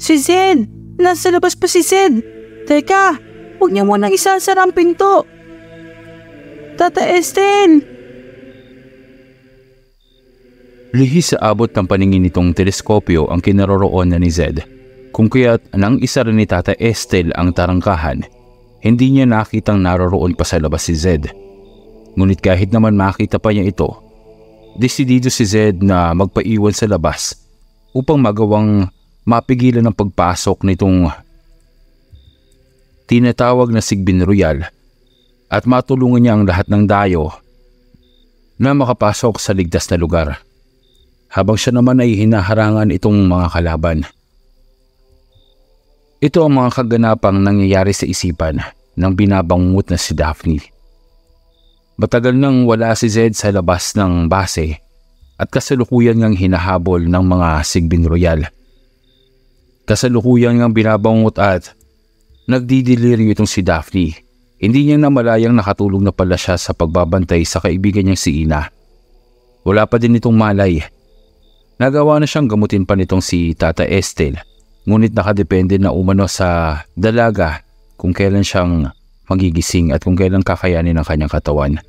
Si Zed! Nasa labas pa si Zed! Teka, huwag niyo munang isasara ang pinto. Tata Estel! Lihis sa abot ng paningin nitong teleskopyo ang kinaroroon na ni Zed. Kung kaya't nang isa rin ni Tata Estel ang tarangkahan, hindi niya nakitang naroroon pa sa labas si Zed. Ngunit kahit naman makita pa niya ito, desidido si Zed na magpaiwan sa labas upang magawang mapigilan ang pagpasok nitong tinatawag na Sigbin Royal at matulungan niya ang lahat ng dayo na makapasok sa ligtas na lugar habang siya naman ay hinaharangan itong mga kalaban. Ito ang mga kaganapang nangyayari sa isipan ng binabangungot na si Daphne. Matagal nang wala si Zed sa labas ng base at kasalukuyan ngang hinahabol ng mga Sigbin Royal. Kasalukuyan ngang binabangungot at nagdidiliring itong si Daphne. Hindi niya namalayang nakatulong na pala siya sa pagbabantay sa kaibigan niyang si Ina. Wala pa din itong malay Nagawa na siyang gamutin pa nitong si Tata Estel, ngunit nakadepende na umano sa dalaga kung kailan siyang magigising at kung kailan kakayanin ang kanyang katawan.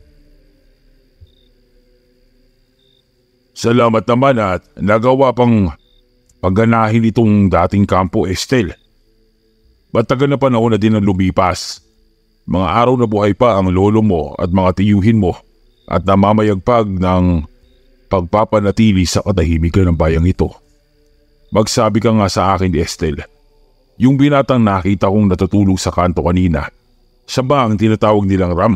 Salamat naman at nagawa pang pagganahin itong dating kampo Estel. Matagal na panahon na din ang lumipas. Mga araw na buhay pa ang lolo mo at mga tiyuhin mo at namamayagpag ng pagpapanatili sa katahimikan ng bayang ito. Magsabi ka nga sa akin, Estel. Yung binatang nakita kong natutulog sa kanto kanina, siya ba ang tinatawag nilang Ram?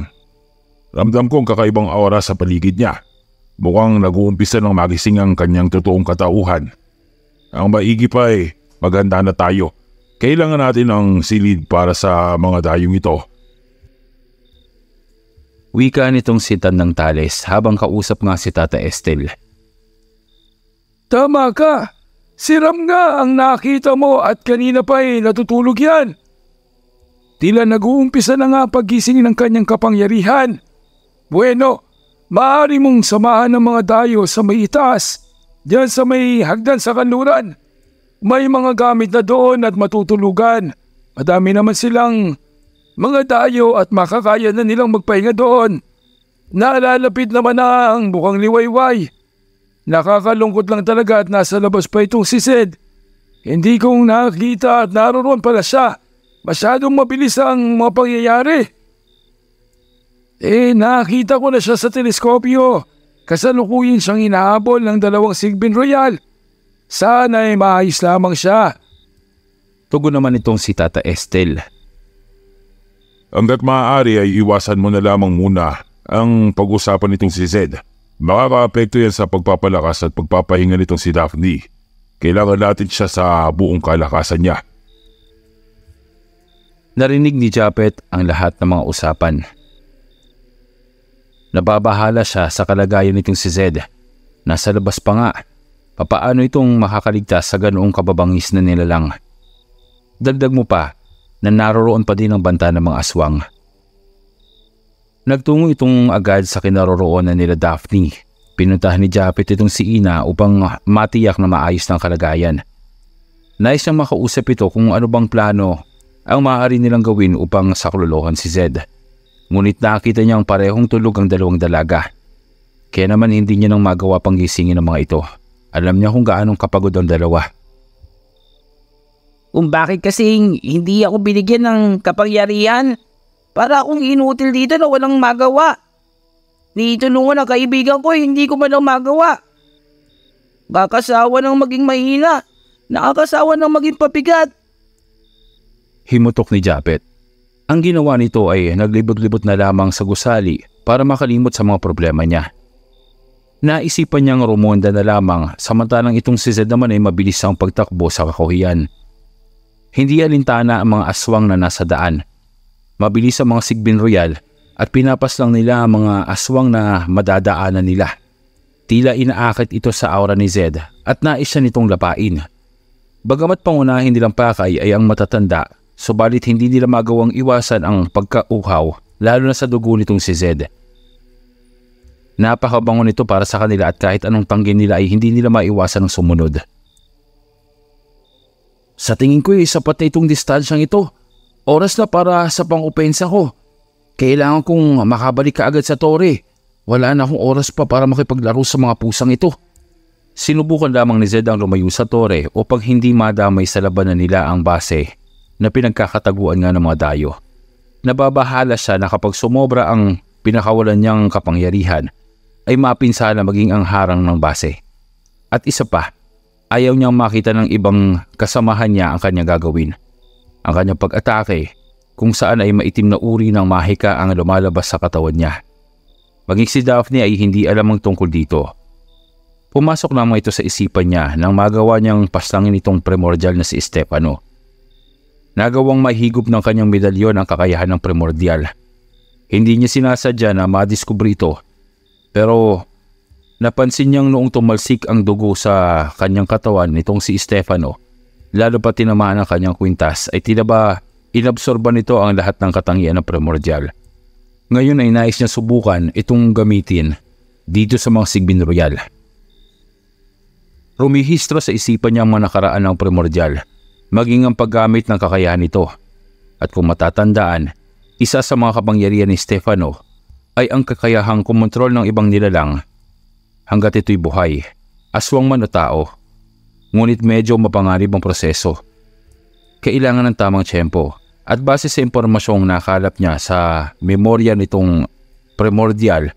Ramdam kong kakaibang aura sa paligid niya. Mukhang nag-uumpisa ng magising ang kanyang totoong katauhan. Ang maigi pa ay maganda na tayo. Kailangan natin ng silid para sa mga dayong ito Wika nitong si Tan ng Tales habang kausap nga si Tata Estel. Tama ka! Siram nga ang nakita mo at kanina pa ay natutulog yan. Tila nag-uumpisa na nga pagising ng kanyang kapangyarihan. Bueno, maaari mong samahan ng mga dayo sa may itaas, diyan sa may hagdan sa kanluran. May mga gamit na doon at matutulugan. Madami naman silang mga dayo at makakaya na nilang magpahinga doon. Nalalapit naman na ang bukang liwayway. Nakakalungkot lang talaga at nasa labas pa itong si Sid. Hindi kong nakita at naroon pala siya. Masyadong mabilis ang mga pangyayari. Eh, nakita ko na siya sa teleskopyo. Kasalukuyin siyang inahabol ng dalawang Sigbin Royal. Sana ay maayos lamang siya. Tugon naman itong si Tata Estel Hanggat maaari ay iwasan mo na lamang muna ang pag-usapan nitong si Zed. Makaka-apekto yan sa pagpapalakas at pagpapahinga nitong si Daphne. Kailangan natin siya sa buong kalakasan niya. Narinig ni Japet ang lahat ng mga usapan. Nababahala siya sa kalagayan nitong si Zed. Nasa labas pa nga. Papaano itong makakaligtas sa ganoong kababangis na nilalang? Dagdag mo pa, na naroroon pa din ang banta ng mga aswang. Nagtungo itong agad sa kinaroroonan nila Daphne. Pinuntahan ni Japet itong si Ina upang matiyak na maayos ng kalagayan. Nais niyang makausap ito kung ano bang plano ang maaari nilang gawin upang saklolohan si Zed. Ngunit nakita niyang parehong tulog ang dalawang dalaga. Kaya naman hindi niya nang magawa pang gisingin ang mga ito. Alam niya kung gaanong kapagod ang dalawa kung bakit kasing hindi ako binigyan ng kapangyarihan para akong inutil dito na walang magawa. Nitulungan ang kaibigan ko, hindi ko man lang magawa. Kakasawa ng maging mahina, nakakasawa ng maging pabigat. Himutok ni Japet. Ang ginawa nito ay naglibot-libot na lamang sa gusali para makalimot sa mga problema niya. Naisipan niyang rumonda na lamang samantalang itong si Zed naman ay mabilis ang pagtakbo sa kakuhiyan. Hindi alintana ang mga aswang na nasa daan. Mabilis ang mga Sigbin Royal at pinapas lang nila ang mga aswang na madadaanan nila. Tila inaakit ito sa aura ni Zed at nais siya nitong lapain. Bagamat pangunahin nilang pakay ay ang matatanda, subalit hindi nila magawang iwasan ang pagkauhaw lalo na sa dugo nitong si Zed. Napakabango nito para sa kanila at kahit anong tanggin nila ay hindi nila maiwasan ang sumunod. Sa tingin ko eh, sapat na itong distansyang ito. Oras na para sa pang-opensa ko. Kailangan kong makabalik ka agad sa tore. Wala na akong oras pa para makipaglaro sa mga pusang ito. Sinubukan lamang ni Zed ang lumayo sa tore upang hindi madamay sa labanan nila ang base na pinagkakataguan nga ng mga dayo. Nababahala siya na kapag sumobra ang pinakawalan niyang kapangyarihan ay mapinsala maging ang harang ng base. At isa pa, ayaw niyang makita ng ibang kasamahan niya ang kanyang gagawin. Ang kanyang pag-atake kung saan ay maitim na uri ng mahika ang lumalabas sa katawan niya. Maging si Daphne ay hindi alam ang tungkol dito. Pumasok lamang ito sa isipan niya nang magawa niyang paslangin itong primordial na si Stefano. Nagawang mahigop ng kanyang medalyon ang kakayahan ng primordial. Hindi niya sinasadya na madiskubre ito. Pero napansin niyang noong tumalsik ang dugo sa kanyang katawan nitong si Stefano, lalo pa tinamaan ang kanyang kwintas ay tila ba inabsorba nito ang lahat ng katangian ng primordial. Ngayon ay nais niya subukan itong gamitin dito sa mga Sigbin Royal. Rumihistro sa isipan niya ang mga ng primordial maging ang paggamit ng kakayahan nito. At kung matatandaan, isa sa mga kapangyarihan ni Stefano ay ang kakayahang kumontrol ng ibang nilalang hanggat ito'y buhay, aswang man o tao. Ngunit medyo mapangarib ang proseso. Kailangan ng tamang tiyempo at base sa impormasyong nakalap niya sa memorya nitong primordial,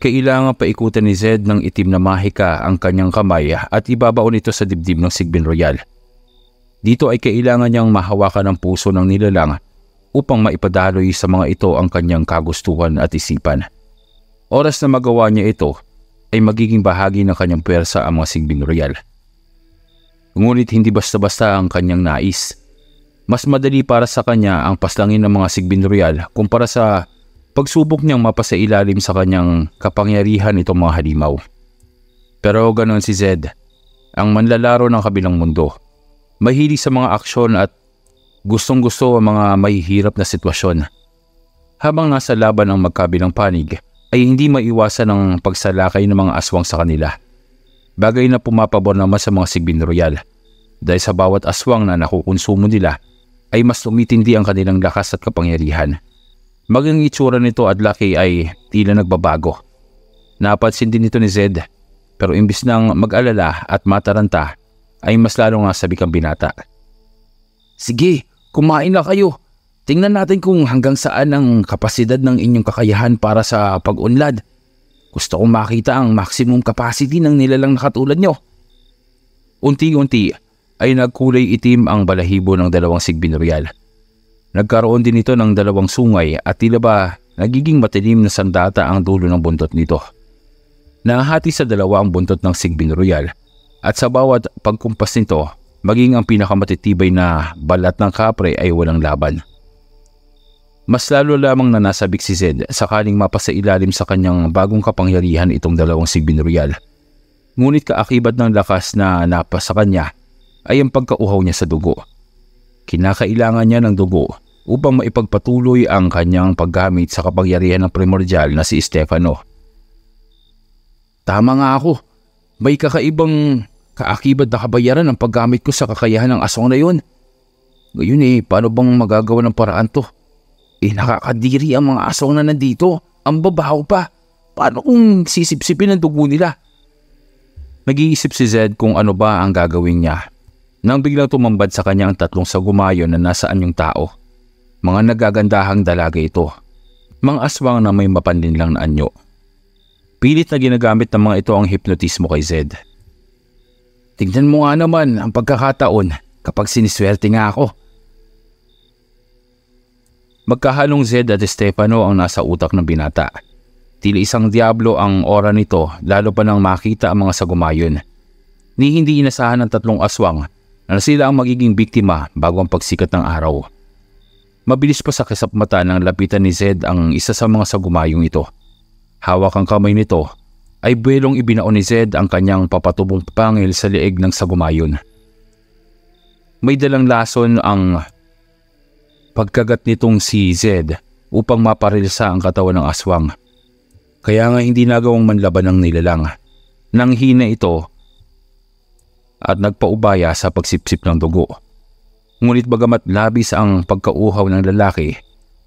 kailangan paikutan ni Zed ng itim na mahika ang kanyang kamay at ibabaon ito sa dibdib ng Sigbin Royal. Dito ay kailangan niyang mahawakan ang puso ng nilalang upang maipadaloy sa mga ito ang kanyang kagustuhan at isipan. Oras na magawa niya ito ay magiging bahagi ng kanyang pwersa ang mga sigbing royal. Ngunit hindi basta-basta ang kanyang nais. Mas madali para sa kanya ang paslangin ng mga sigbin royal kumpara sa pagsubok niyang mapasailalim sa kanyang kapangyarihan itong mga halimaw. Pero ganon si Zed, ang manlalaro ng kabilang mundo mahilig sa mga aksyon at gustong gusto ang mga mahihirap na sitwasyon. Habang nasa laban ang magkabilang panig, ay hindi maiwasan ang pagsalakay ng mga aswang sa kanila. Bagay na pumapabor naman sa mga sigbin royal. Dahil sa bawat aswang na nakukonsumo nila, ay mas tumitindi ang kanilang lakas at kapangyarihan. Maging itsura nito at laki ay tila nagbabago. Napansin din ito ni Zed, pero imbis nang mag-alala at mataranta, ay mas lalo nga sabi kang binata. Sige, kumain na kayo. Tingnan natin kung hanggang saan ang kapasidad ng inyong kakayahan para sa pag-unlad. Gusto kong makita ang maximum capacity ng nilalang nakatulad nyo. Unti-unti ay nagkulay itim ang balahibo ng dalawang sigbin royal. Nagkaroon din ito ng dalawang sungay at tila ba nagiging matilim na sandata ang dulo ng buntot nito. Nahati sa dalawa ang buntot ng sigbin royal at sa bawat pagkumpas nito, maging ang pinakamatitibay na balat ng kapre ay walang laban. Mas lalo lamang na nasabik si Zed sakaling mapasa ilalim sa kanyang bagong kapangyarihan itong dalawang sigbin royal. Ngunit kaakibat ng lakas na napasa kanya ay ang pagkauhaw niya sa dugo. Kinakailangan niya ng dugo upang maipagpatuloy ang kanyang paggamit sa kapangyarihan ng primordial na si Stefano. Tama nga ako. May kakaibang Kaakibad na kabayaran ang paggamit ko sa kakayahan ng aswang na yun. Ngayon eh, paano bang magagawa ng paraan to? Eh, nakakadiri ang mga aswang na nandito. Ang babaho pa. Paano kung sisipsipin ang dugo nila? Nag-iisip si Zed kung ano ba ang gagawin niya. Nang biglang tumambad sa kanya ang tatlong sagumayon na nasaan yung tao. Mga nagagandahang dalaga ito. Mga aswang na may mapandin lang na anyo. Pilit na ginagamit ng mga ito ang hipnotismo kay Zed. Tignan mo nga naman ang pagkakataon kapag siniswerte nga ako. Magkahalong Zed at Stefano ang nasa utak ng binata. Tila isang diablo ang ora nito lalo pa nang makita ang mga sagumayon. Ni hindi inasahan ng tatlong aswang na sila ang magiging biktima bago ang pagsikat ng araw. Mabilis pa sa kisap mata nang lapitan ni Zed ang isa sa mga sagumayong ito. Hawak ang kamay nito ay buwelong ibinaon ni Zed ang kanyang papatubong pangil sa lieg ng sagumayon. May dalang lason ang pagkagat nitong si Zed upang maparilsa ang katawan ng aswang. Kaya nga hindi nagawang manlaban ng nilalang. Nang hina ito at nagpaubaya sa pagsipsip ng dugo. Ngunit bagamat labis ang pagkauhaw ng lalaki,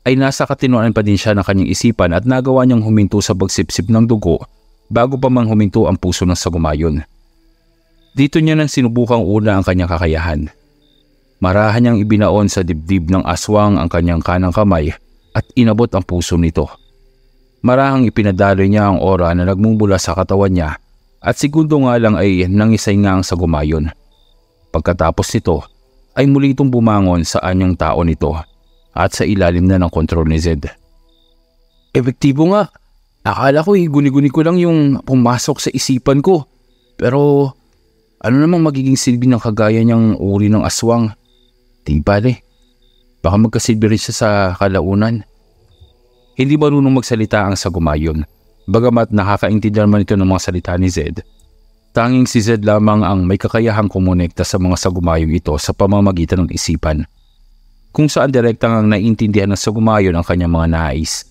ay nasa katinuan pa din siya ng kanyang isipan at nagawa niyang huminto sa pagsipsip ng dugo bago pa man huminto ang puso ng sagumayon. Dito niya nang sinubukang una ang kanyang kakayahan. Marahan niyang ibinaon sa dibdib ng aswang ang kanyang kanang kamay at inabot ang puso nito. Marahang ipinadaloy niya ang ora na nagmumula sa katawan niya at segundo nga lang ay nangisay nga ang sagumayon. Pagkatapos nito ay muli itong bumangon sa anyang tao nito at sa ilalim na ng kontrol ni Zed. Epektibo nga. Akala ko eh, guni-guni ko lang yung pumasok sa isipan ko. Pero ano namang magiging silbi ng kagaya niyang uri ng aswang? Di. Baka magkasilbi rin siya sa kalaunan. Hindi marunong magsalita ang sagumayon. Bagamat nakakaintindihan man ito ng mga salita ni Zed. Tanging si Zed lamang ang may kakayahang kumonekta sa mga sagumayong ito sa pamamagitan ng isipan kung saan direktang ang naiintindihan ng Sagumayon ang kanyang mga nais.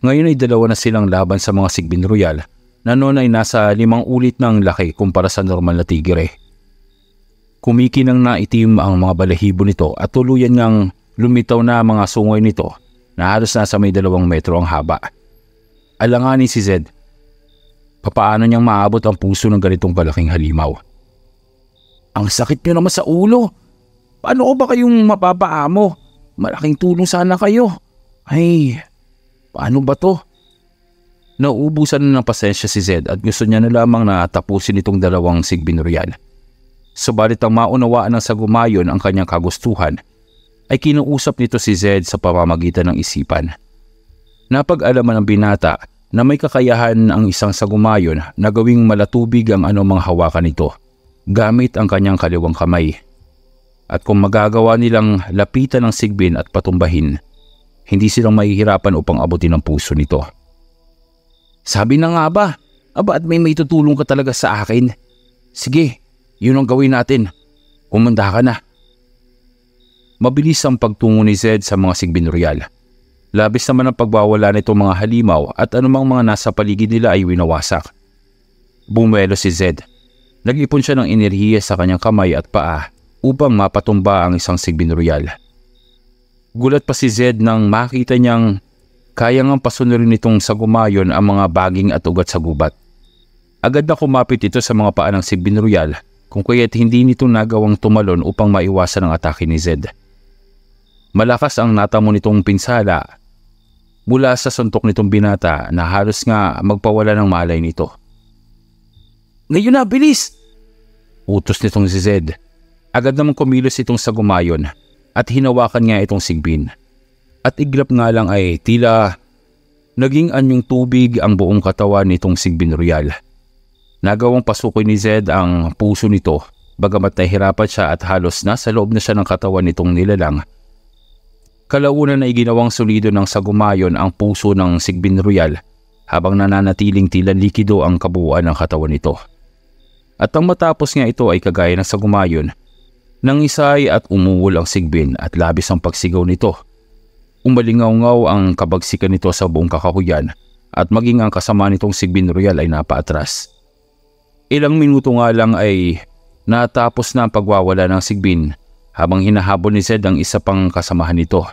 Ngayon ay dalawa na silang laban sa mga Sigbin Royal na noon ay nasa limang ulit ng laki kumpara sa normal na tigre. Kumikinang naitim ang mga balahibo nito at tuluyan ngang lumitaw na mga sungoy nito na halos nasa may dalawang metro ang haba. Alanganin si Zed, papaano niyang maabot ang puso ng ganitong kalaking halimaw. Ang sakit niyo naman sa ulo, Paano ko ba kayong mapapaamo? Malaking tulong sana kayo. Ay, paano ba to? Nauubusan na ng pasensya si Zed at gusto niya na lamang na tapusin itong dalawang sigbin royal. Subalit ang maunawaan ng sagumayon ang kanyang kagustuhan, ay kinuusap nito si Zed sa pamamagitan ng isipan. Napag-alaman ng binata na may kakayahan ang isang sagumayon na gawing malatubig ang anumang hawakan nito gamit ang kanyang kaliwang kamay at kung magagawa nilang lapitan ng sigbin at patumbahin, hindi silang mahihirapan upang abutin ang puso nito. Sabi na nga ba, aba at may may tutulong ka talaga sa akin. Sige, yun ang gawin natin. Umanda ka na. Mabilis ang pagtungo ni Zed sa mga sigbin royal. Labis naman ang pagbawala nito mga halimaw at anumang mga nasa paligid nila ay winawasak. Bumelo si Zed. Nag-ipon siya ng enerhiya sa kanyang kamay at paa upang mapatumba ang isang sigbin royal. Gulat pa si Zed nang makita niyang kaya ngang pasunurin nitong sagumayon ang mga baging at ugat sa gubat. Agad na kumapit ito sa mga paa ng sigbin royal kung kaya't hindi nito nagawang tumalon upang maiwasan ang atake ni Zed. Malakas ang natamo nitong pinsala mula sa suntok nitong binata na halos nga magpawala ng malay nito. Ngayon na, bilis! Utos nitong si Zed Agad namang kumilos itong sagumayon at hinawakan nga itong sigbin. At iglap nga lang ay tila naging anyong tubig ang buong katawan nitong sigbin royal. Nagawang pasukoy ni Zed ang puso nito bagamat nahihirapan siya at halos nasa loob na siya ng katawan nitong nilalang. Kalaunan na iginawang solido ng sagumayon ang puso ng sigbin royal habang nananatiling tila likido ang kabuuan ng katawan nito. At ang matapos nga ito ay kagaya ng sagumayon nang isay at umuwol ang sigbin at labis ang pagsigaw nito. Umalingaw-ngaw ang kabagsikan nito sa buong kakahuyan at maging ang kasama nitong sigbin royal ay napaatras. Ilang minuto nga lang ay natapos na ang pagwawala ng sigbin habang hinahabol ni Zed ang isa pang kasamahan nito.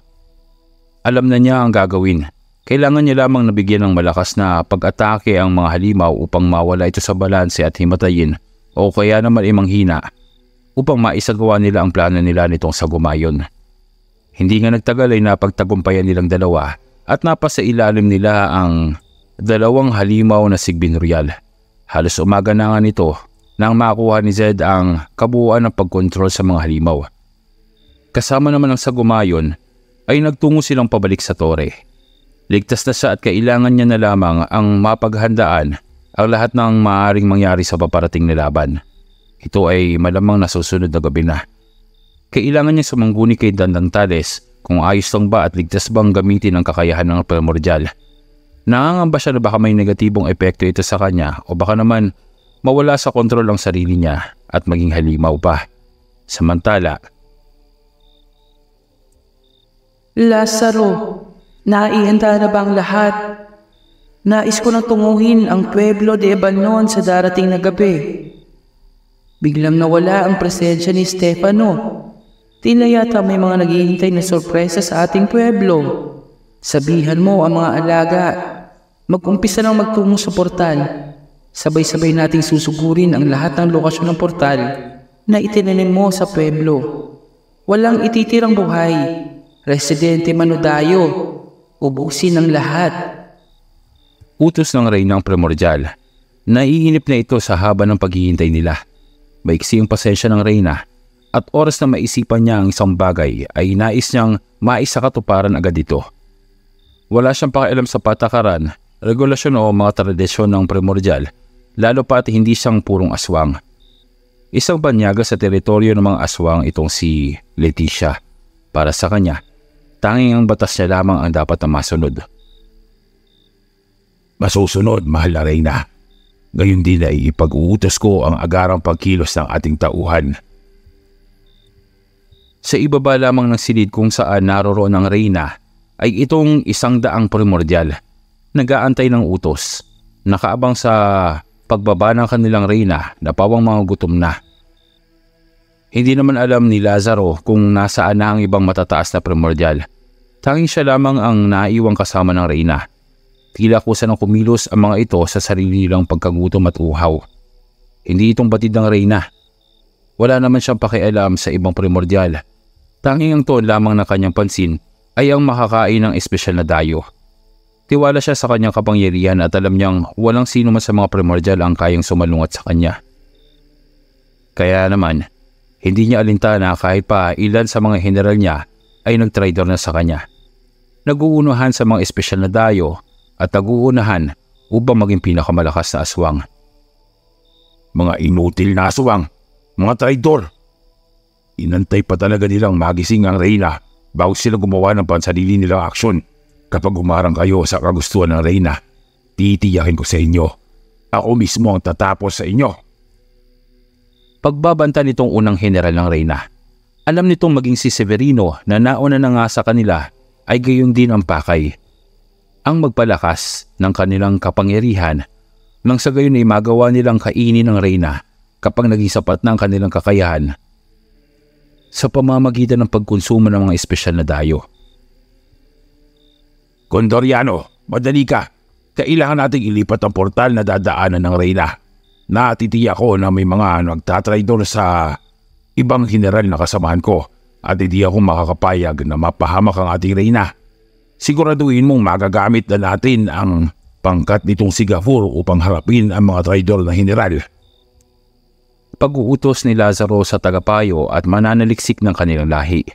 Alam na niya ang gagawin. Kailangan niya lamang nabigyan ng malakas na pag-atake ang mga halimaw upang mawala ito sa balanse at himatayin o kaya naman imang hina upang maisagawa nila ang plano nila nitong sagumayon. Hindi nga nagtagal ay napagtagumpayan nilang dalawa at napasa ilalim nila ang dalawang halimaw na sigbin royal. Halos umaga na nga nito nang makuha ni Zed ang kabuuan ng pagkontrol sa mga halimaw. Kasama naman ng sagumayon ay nagtungo silang pabalik sa tore. Ligtas na siya at kailangan niya na lamang ang mapaghandaan ang lahat ng maaaring mangyari sa paparating na laban. Ito ay malamang nasusunod na gabi na. Kailangan niya sumangguni kay Dandang Tales kung ayos lang ba at ligtas bang gamitin ang kakayahan ng primordial. Nangangamba siya na baka may negatibong epekto ito sa kanya o baka naman mawala sa kontrol ang sarili niya at maging halimaw pa. Samantala, Lazaro, naihanda na bang lahat? Nais ko nang tunguhin ang Pueblo de Ebanon sa darating na gabi. Biglang nawala ang presensya ni Stefano. Tila yata may mga naghihintay na sorpresa sa ating pueblo. Sabihan mo ang mga alaga. Mag-umpisa nang magtungo sa portal. Sabay-sabay nating susugurin ang lahat ng lokasyon ng portal na itinanim mo sa pueblo. Walang ititirang buhay. Residente manudayo. Ubusin ang lahat. Utos ng Reyna ang primordial. Naiinip na ito sa haba ng paghihintay nila. Maiksi ang pasensya ng Reyna at oras na maisipan niya ang isang bagay ay nais niyang maisakatuparan agad ito. Wala siyang pakialam sa patakaran, regulasyon o mga tradisyon ng primordial, lalo pat hindi siyang purong aswang. Isang banyaga sa teritoryo ng mga aswang itong si Leticia. Para sa kanya, tanging ang batas niya lamang ang dapat na masunod. Masusunod, mahal na Reyna. Ngayon din ay ipag-uutos ko ang agarang pagkilos ng ating tauhan. Sa ibaba lamang ng silid kung saan naroroon ang reyna ay itong isang daang primordial. Nagaantay ng utos. Nakaabang sa pagbaba ng kanilang reyna na pawang mga gutom na. Hindi naman alam ni Lazaro kung nasaan na ang ibang matataas na primordial. Tanging siya lamang ang naiwang kasama ng reyna. Tila kusa ng kumilos ang mga ito sa sarili nilang pagkagutom at uhaw. Hindi itong batid ng reyna. Wala naman siyang pakialam sa ibang primordial. Tanging ang toon lamang na kanyang pansin ay ang makakain ng espesyal na dayo. Tiwala siya sa kanyang kapangyarihan at alam niyang walang sino man sa mga primordial ang kayang sumalungat sa kanya. Kaya naman, hindi niya alintana kahit pa ilan sa mga general niya ay nagtraidor na sa kanya. Naguunahan sa mga espesyal na dayo at naguunahan upang maging pinakamalakas na aswang. Mga inutil na aswang, mga traidor. Inantay pa talaga nilang magising ang Reyna bago sila gumawa ng pansarili nilang aksyon. Kapag umarang kayo sa kagustuhan ng Reyna, titiyakin ko sa inyo. Ako mismo ang tatapos sa inyo. Pagbabanta nitong unang general ng Reyna, alam nitong maging si Severino na nauna na nga sa kanila ay gayon din ang pakay. Ang magpalakas ng kanilang kapangyarihan nang sa gayon ay magawa nilang kainin ng Reyna kapag naging sapat na ang kanilang kakayahan sa pamamagitan ng pagkonsumo ng mga espesyal na dayo. Condoriano, madali ka. Kailangan nating ilipat ang portal na dadaanan ng Reyna. Natitiya ko na may mga nagtatraidor sa ibang general na kasamahan ko at hindi ako makakapayag na mapahamak ang ating Reyna. Siguraduhin mong magagamit na natin ang pangkat nitong si Gafur upang harapin ang mga traidor na general. Pag-uutos ni Lazaro sa tagapayo at mananaliksik ng kanilang lahi.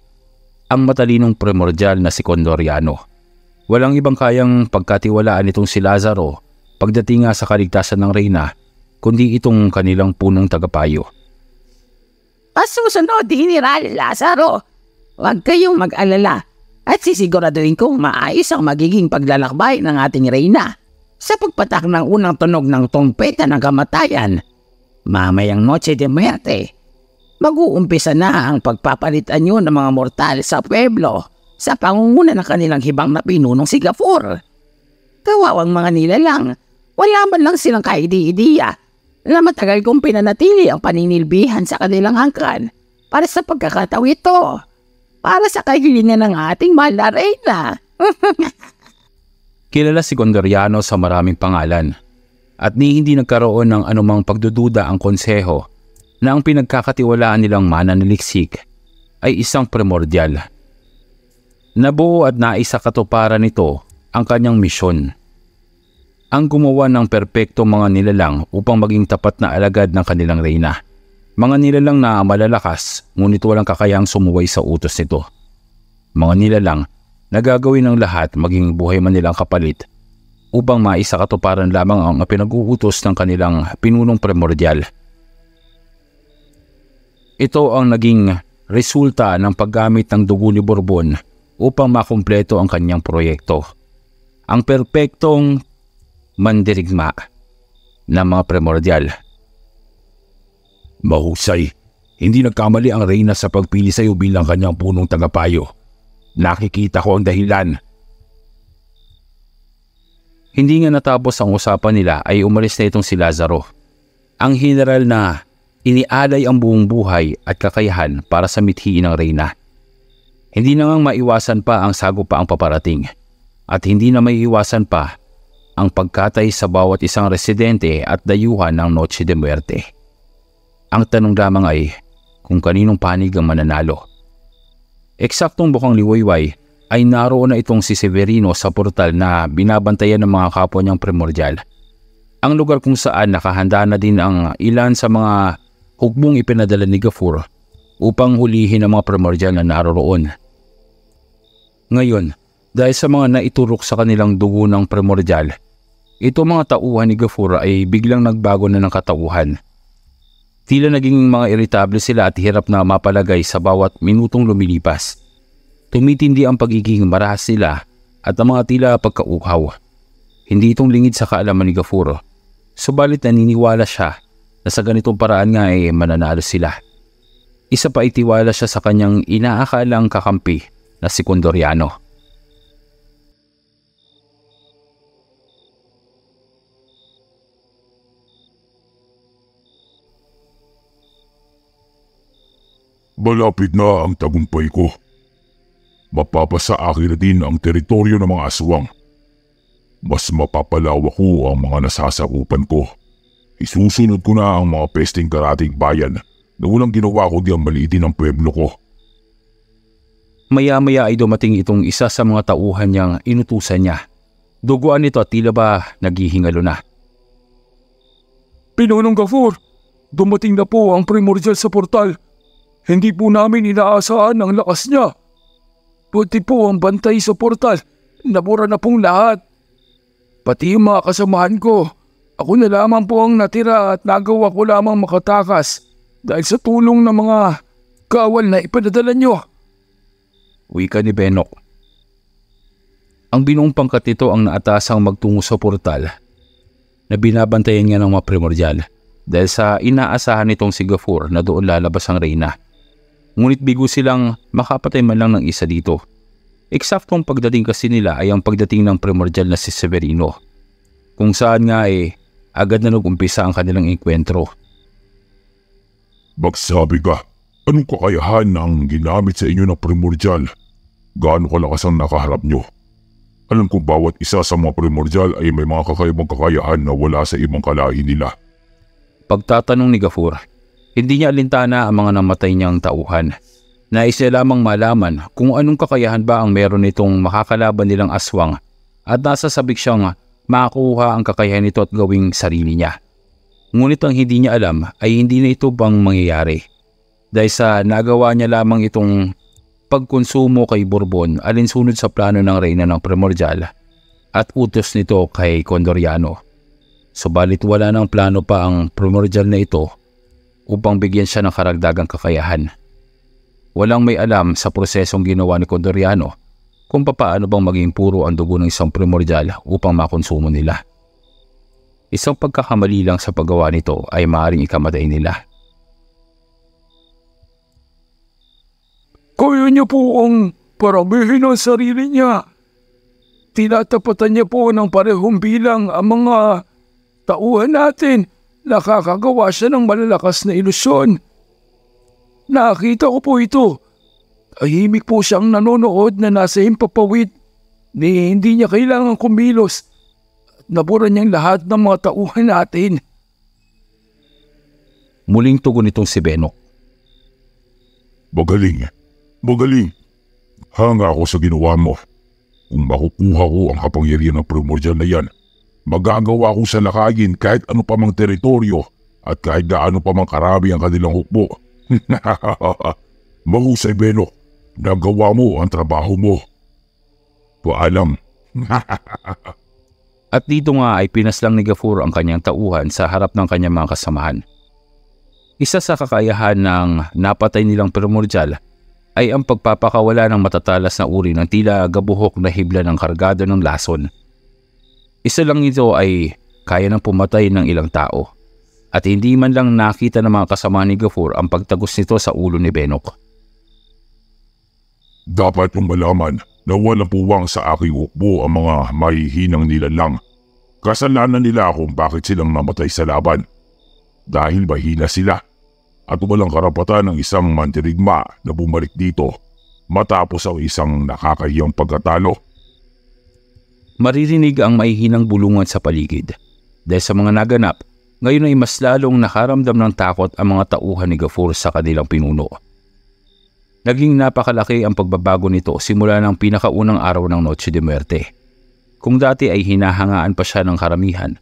Ang matalinong primordial na si Condoriano. Walang ibang kayang pagkatiwalaan itong si Lazaro pagdating nga sa kaligtasan ng Reyna kundi itong kanilang punong tagapayo. Pasusunod, General Lazaro. Huwag kayong mag-alala at sisiguraduhin kong maayos ang magiging paglalakbay ng ating reyna sa pagpatak ng unang tunog ng trompeta ng kamatayan. Mamayang Noche de Muerte, mag-uumpisa na ang pagpapalitan nyo ng mga mortal sa pueblo sa pangunguna ng kanilang hibang na pinunong si Gafur. Kawawang mga nilalang, wala man lang silang kaidi-idiya na matagal kong pinanatili ang paninilbihan sa kanilang angkan para sa pagkakataw ito, para sa kahilingan ng ating mahal na reyna. Kilala si Condoriano sa maraming pangalan at ni hindi nagkaroon ng anumang pagdududa ang konseho na ang pinagkakatiwalaan nilang mananaliksik ay isang primordial. Nabuo at naisa katuparan nito ang kanyang misyon ang gumawa ng perpektong mga nilalang upang maging tapat na alagad ng kanilang reyna. Mga nilalang na malalakas ngunit walang kakayang sumuway sa utos nito. Mga nilalang na gagawin ng lahat maging buhay man nilang kapalit upang maisakatuparan lamang ang pinag-uutos ng kanilang pinunong primordial. Ito ang naging resulta ng paggamit ng dugo ni Bourbon upang makumpleto ang kanyang proyekto. Ang perpektong mandirigma ng mga primordial. Mahusay. Hindi nagkamali ang Reyna sa pagpili sa iyo bilang kanyang punong tagapayo. Nakikita ko ang dahilan. Hindi nga natapos ang usapan nila ay umalis na itong si Lazaro. Ang general na inialay ang buong buhay at kakayahan para sa mithiin ng reyna. Hindi na ngang maiwasan pa ang sagupaang paparating at hindi na maiiwasan pa ang pagkatay sa bawat isang residente at dayuhan ng Noche de Muerte. Ang tanong lamang ay kung kaninong panig ang mananalo. Eksaktong bukang liwayway ay naroon na itong si Severino sa portal na binabantayan ng mga kapwa niyang primordial. Ang lugar kung saan nakahanda na din ang ilan sa mga hukbong ipinadala ni Gafur upang hulihin ang mga primordial na naroroon. Ngayon, dahil sa mga naiturok sa kanilang dugo ng primordial, ito mga tauhan ni Gafur ay biglang nagbago na ng katauhan. Tila naging mga iritable sila at hirap na mapalagay sa bawat minutong lumilipas. Tumitindi ang pagiging marahas sila at ang mga tila pagkauhaw. Hindi itong lingid sa kaalaman ni Gafur. Subalit naniniwala siya na sa ganitong paraan nga ay mananalo sila. Isa pa itiwala siya sa kanyang inaakalang kakampi na si Condoriano. Malapit na ang tagumpay ko. Mapapasa akin na din ang teritoryo ng mga aswang. Mas mapapalawak ko ang mga nasasakupan ko. Isusunod ko na ang mga pesting karating bayan na walang ginawa ko di ang maliitin ng pueblo ko. Maya-maya ay dumating itong isa sa mga tauhan niyang inutusan niya. Duguan nito at tila ba naghihingalo na. Pinunong Gafur, dumating na po ang primordial sa portal. Hindi po namin inaasahan ang lakas niya. Buti po ang bantay sa portal. Nabura na pong lahat. Pati yung mga kasamahan ko. Ako na lamang po ang natira at nagawa ko lamang makatakas dahil sa tulong ng mga kawal na ipadadala niyo. Wika ni Benok. Ang binuong pangkat nito ang naatasang magtungo sa portal na binabantayan nga ng mga primordial dahil sa inaasahan nitong si Gafur na doon lalabas ang reyna. Ngunit bigo silang makapatay man lang ng isa dito. Eksaktong pagdating kasi nila ay ang pagdating ng primordial na si Severino. Kung saan nga eh, agad na nag-umpisa ang kanilang enkwentro. Magsabi ka, anong kakayahan ang ginamit sa inyo ng primordial? Gaano kalakas ang nakaharap nyo? Alam kong bawat isa sa mga primordial ay may mga kakaibang kakayahan na wala sa ibang kalahi nila. Pagtatanong ni Gafur, hindi niya alintana ang mga namatay niyang tauhan. Nais niya lamang malaman kung anong kakayahan ba ang meron nitong makakalaban nilang aswang at nasa sabik siyang makakuha ang kakayahan nito at gawing sarili niya. Ngunit ang hindi niya alam ay hindi na ito bang mangyayari. Dahil sa nagawa niya lamang itong pagkonsumo kay Bourbon alinsunod sa plano ng reyna ng Primordial at utos nito kay Condoriano. Subalit wala nang plano pa ang Primordial na ito upang bigyan siya ng karagdagang kakayahan. Walang may alam sa prosesong ginawa ni Condoriano kung papaano bang maging puro ang dugo ng isang primordial upang makonsumo nila. Isang pagkakamali lang sa paggawa nito ay maaaring ikamatay nila. Kaya niya po ang paramihin ang sarili niya. Tinatapatan niya po ng parehong bilang ang mga tauhan natin. Nakakagawa siya ng malalakas na ilusyon. Nakita ko po ito. Tahimik po siyang nanonood na nasa himpapawid. Ni hindi niya kailangan kumilos. Nabura niyang lahat ng mga tauhan natin. Muling tugon itong si Benok. Magaling. Magaling. Hanga ako sa ginawa mo. Kung makukuha ko ang kapangyarihan ng primordial na yan, magagawa ko sa lakayin kahit ano pa mang teritoryo at kahit gaano pa mang karami ang kanilang hukbo. Mahusay Beno, nagawa mo ang trabaho mo. Paalam. At dito nga ay pinaslang ni Gafur ang kanyang tauhan sa harap ng kanyang mga kasamahan. Isa sa kakayahan ng napatay nilang primordial ay ang pagpapakawala ng matatalas na uri ng tila gabuhok na hibla ng kargado ng lason. Isa lang ito ay kaya nang pumatay ng ilang tao at hindi man lang nakita ng mga kasama ni Gafur ang pagtagos nito sa ulo ni Benok. Dapat mong malaman na walang puwang sa aking ukbo ang mga mahihinang nilalang. Kasalanan nila kung bakit silang namatay sa laban. Dahil mahina sila at walang karapatan ng isang mandirigma na bumalik dito matapos ang isang nakakahiyang pagkatalo. Maririnig ang maihinang bulungan sa paligid. Dahil sa mga naganap, ngayon ay mas lalong nakaramdam ng takot ang mga tauhan ni Gafur sa kanilang pinuno. Naging napakalaki ang pagbabago nito simula ng pinakaunang araw ng Noche de Muerte. Kung dati ay hinahangaan pa siya ng karamihan,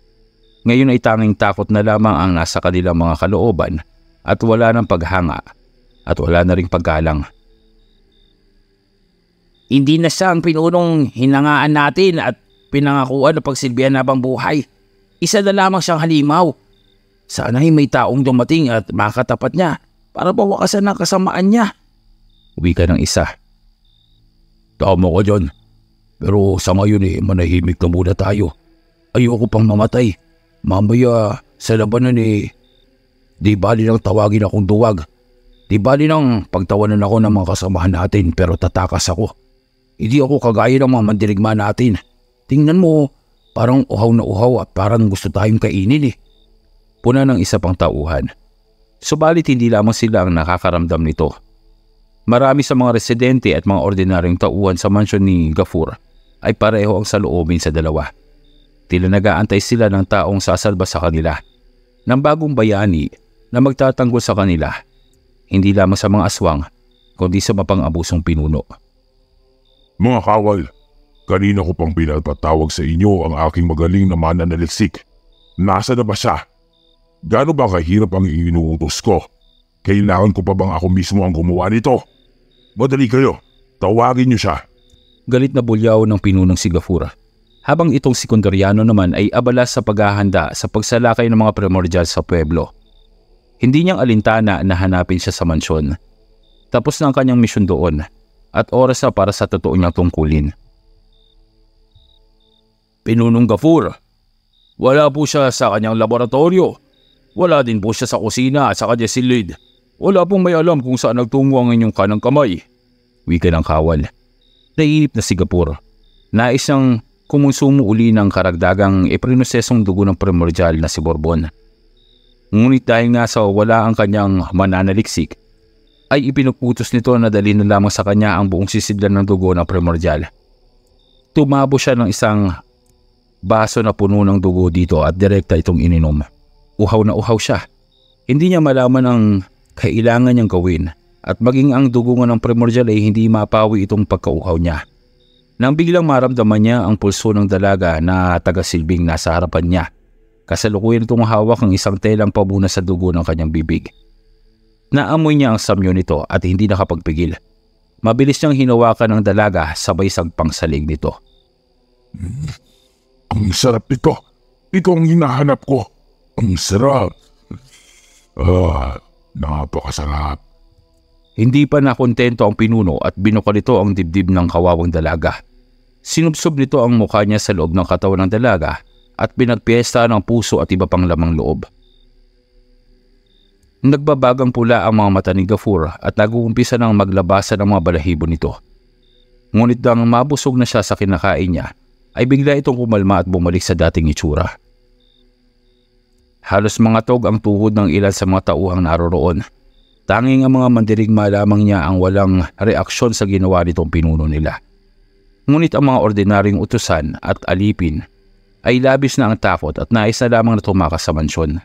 ngayon ay tanging takot na lamang ang nasa kanilang mga kalooban at wala ng paghanga at wala na ring paggalang. Hindi na siya ang pinunong hinangaan natin at pinangakuan na pagsilbihan habang buhay. Isa na lamang siyang halimaw. Sana'y may taong dumating at makatapat niya para pawakasan ang kasamaan niya. Uwi ka ng isa. Tama ka dyan. Pero sa ngayon eh, manahimik na muna tayo. Ayoko pang mamatay. Mamaya sa labanan eh, di bali nang tawagin akong duwag. Di bali nang pagtawanan ako ng mga kasamahan natin pero tatakas ako. Hindi ako kagaya ng mga mandirigma natin. Tingnan mo, parang uhaw na uhaw at parang gusto tayong kainin eh. Puna ng isa pang tauhan. Subalit hindi lamang sila ang nakakaramdam nito. Marami sa mga residente at mga ordinaryong tauhan sa mansyon ni Gafur ay pareho ang saloobin sa dalawa. Tila nagaantay sila ng taong sasalba sa kanila, ng bagong bayani na magtatanggol sa kanila, hindi lamang sa mga aswang, kundi sa mapang-abusong pinuno. Mga kawal, kanina ko pang pinapatawag sa inyo ang aking magaling na mananaliksik. Nasa na ba siya? Gaano ba kahirap ang inuutos ko? Kailangan ko pa bang ako mismo ang gumawa nito? Madali kayo, tawagin niyo siya. Galit na bulyaw ng pinunong si Gafura habang itong sekundaryano naman ay abala sa paghahanda sa pagsalakay ng mga primordial sa pueblo. Hindi niyang alintana na hanapin siya sa mansyon. Tapos na ang kanyang misyon doon at oras na para sa totoo niyang tungkulin. Pinunong Gafur, wala po siya sa kanyang laboratorio. Wala din po siya sa kusina at sa kanya silid. Wala pong may alam kung saan nagtungo ang inyong kanang kamay. Wika ng kawal. Naiinip na si Gapur. Nais niyang kumonsumo uli ng karagdagang iprinosesong dugo ng primordial na si Bourbon. Ngunit dahil nga sa wala ang kanyang mananaliksik, ay ipinuputos nito na dali na lamang sa kanya ang buong sisidlan ng dugo ng primordial. Tumabo siya ng isang baso na puno ng dugo dito at direkta itong ininom. Uhaw na uhaw siya. Hindi niya malaman ang kailangan niyang gawin at maging ang dugo ng primordial ay hindi mapawi itong pagkauhaw niya. Nang biglang maramdaman niya ang pulso ng dalaga na tagasilbing nasa harapan niya. Kasalukuyan itong hawak ang isang telang pabuna sa dugo ng kanyang bibig. Naamoy niya ang samyo nito at hindi nakapagpigil. Mabilis niyang hinawakan ng dalaga sabay sagpang salig nito. Mm, ang sarap nito. Ito ang hinahanap ko. Ang sarap. Ah, napakasarap. Hindi pa nakontento ang pinuno at binuka nito ang dibdib ng kawawang dalaga. Sinubsob nito ang mukha niya sa loob ng katawan ng dalaga at pinagpiesta ng puso at iba pang lamang loob. Nagbabagang pula ang mga mata ni Gafur at nag-uumpisa ng maglabasan ang mga balahibo nito. Ngunit nang mabusog na siya sa kinakain niya, ay bigla itong kumalma at bumalik sa dating itsura. Halos mga tog ang tuhod ng ilan sa mga tauhang naroroon. Tanging ang mga mandirigma lamang niya ang walang reaksyon sa ginawa nitong pinuno nila. Ngunit ang mga ordinaryong utusan at alipin ay labis na ang takot at nais na lamang na tumakas sa mansyon.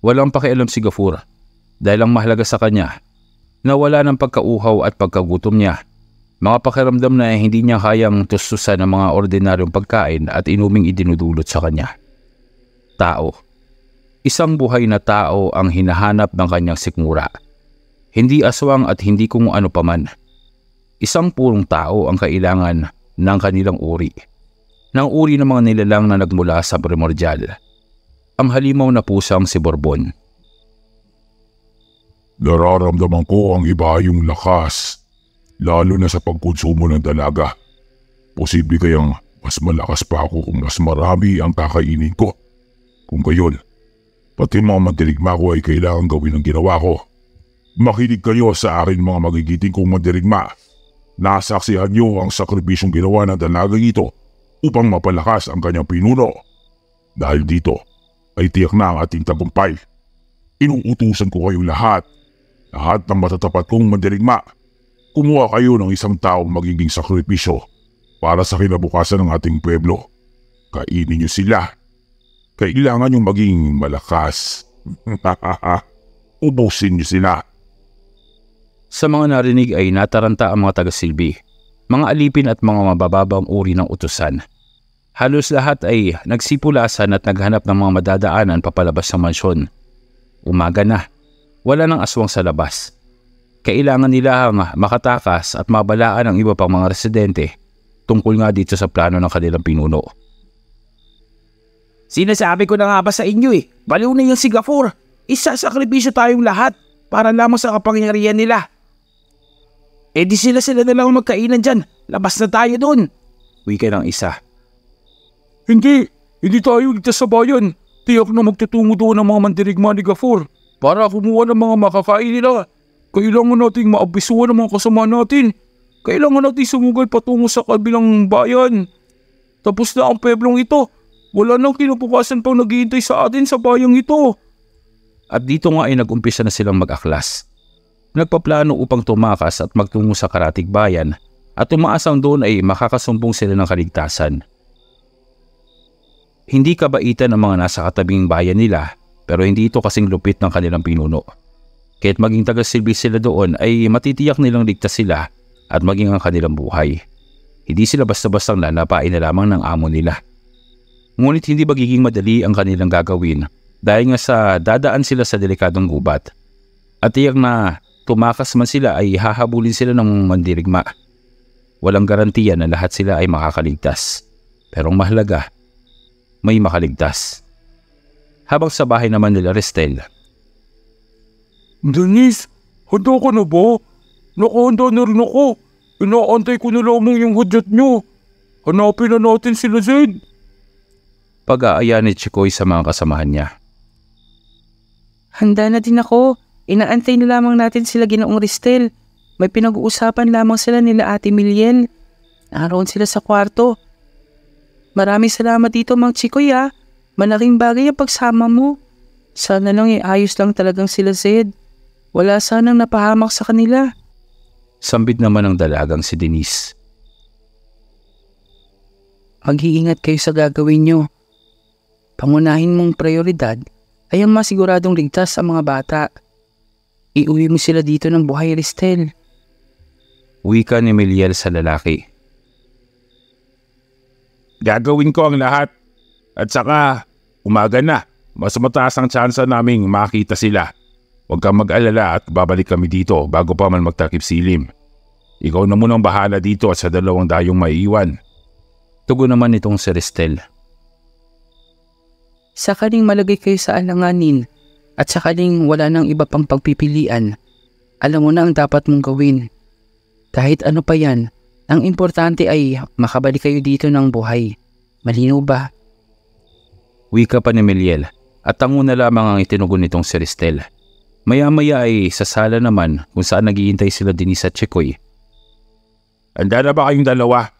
Walang pakialam si Gafur dahil ang mahalaga sa kanya na wala ng pagkauhaw at pagkagutom niya. Mga pakiramdam na hindi niya kayang tustusan ng mga ordinaryong pagkain at inuming idinudulot sa kanya. Tao. Isang buhay na tao ang hinahanap ng kanyang sikmura. Hindi aswang at hindi kung ano paman. Isang purong tao ang kailangan ng kanilang uri. Ng uri ng mga nilalang na nagmula sa primordial. Ang halimaw na pusang si Bourbon. Nararamdaman ko ang iba yung lakas, lalo na sa pagkonsumo ng dalaga. Posible kayang mas malakas pa ako kung mas marami ang kakainin ko. Kung gayon, pati mga mandirigma ko ay kailangan gawin ang ginawa ko. Makinig kayo sa akin mga magigiting kong mandirigma Nasaksihan niyo ang sakripisyong ginawa ng dalagang ito upang mapalakas ang kanyang pinuno. Dahil dito ay tiyak na ang ating tagumpay. inuutusan ko kayo lahat. Lahat ng matatapat kong mandirigma. Kumuha kayo ng isang taong magiging sakripisyo para sa kinabukasan ng ating pueblo. Kainin niyo sila. Kailangan niyong maging malakas. Ubusin niyo sila. Sa mga narinig ay nataranta ang mga taga-silbi, mga alipin at mga mabababang uri ng utusan. Halos lahat ay nagsipulasan at naghanap ng mga madadaanan papalabas ng mansyon. Umaga na, wala nang aswang sa labas. Kailangan nila makatakas at mabalaan ang iba pang mga residente tungkol nga dito sa plano ng kanilang pinuno. Sinasabi ko na nga ba sa inyo eh, baliw na yung Singapore. Isasakripisyo tayong lahat para lamang sa kapangyarihan nila. Eh di sila sila na lang magkainan dyan. Labas na tayo doon. Wika ng isa. Hindi, hindi tayo ligtas sa bayan. Tiyak na magtutungo doon ang mga mandirigma ni Gafor para kumuha ng mga makakain nila. Kailangan nating maabisuan ang mga kasama natin. Kailangan natin sumugal patungo sa kabilang bayan. Tapos na ang peblong ito. Wala nang kinupukasan pang naghihintay sa atin sa bayang ito. At dito nga ay nag-umpisa na silang mag-aklas. Nagpaplano upang tumakas at magtungo sa karatig bayan at umaasang doon ay makakasumbong sila ng kaligtasan. Hindi kabaitan ang mga nasa katabing bayan nila pero hindi ito kasing lupit ng kanilang pinuno. Kahit maging taga-silbi sila doon ay matitiyak nilang ligtas sila at maging ang kanilang buhay. Hindi sila basta-bastang lalapain na lamang ng amo nila. Ngunit hindi magiging madali ang kanilang gagawin dahil nga sa dadaan sila sa delikadong gubat. At tiyak na tumakas man sila ay hahabulin sila ng mandirigma. Walang garantiya na lahat sila ay makakaligtas. Pero ang mahalaga, may makaligtas. Habang sa bahay naman nila Restel, Denise, handa ka na ba? Nakahanda na rin ako. Inaantay ko na lamang yung hudyat nyo. Hanapin na natin sila Zed. pag-aaya ni Chikoy sa mga kasamahan niya. Handa na din ako. Inaantay na lamang natin sila ginoong Ristel. May pinag-uusapan lamang sila nila Ate Miliel. Naroon sila sa kwarto. Maraming salamat dito Mang Chikoy ah. Malaking bagay ang pagsama mo. Sana lang iayos lang talagang sila Zed. Wala sanang napahamak sa kanila. Sambit naman ng dalagang si Denise. Mag-iingat kayo sa gagawin nyo. Pangunahin mong prioridad ay ang masiguradong ligtas sa mga bata. Iuwi mo sila dito ng buhay, Ristel. Wika ni Meliel sa lalaki. Gagawin ko ang lahat. At saka, umaga na. Mas mataas ang tsansa naming makita sila. Huwag kang mag-alala at babalik kami dito bago pa man magtakip silim. Ikaw na munang bahala dito at sa dalawang dayong maiiwan. Tugon naman itong si Ristel. Sakaling malagay kayo sa alanganin at sakaling wala nang iba pang pagpipilian, alam mo na ang dapat mong gawin. Kahit ano pa yan, ang importante ay makabalik kayo dito ng buhay. Malinaw ba? Wika pa ni Meliel at tango na lamang ang itinugon nitong si Ristel. Maya-maya ay sa sala naman kung saan naghihintay sila Denise at Chikoy. Handa na ba kayong dalawa?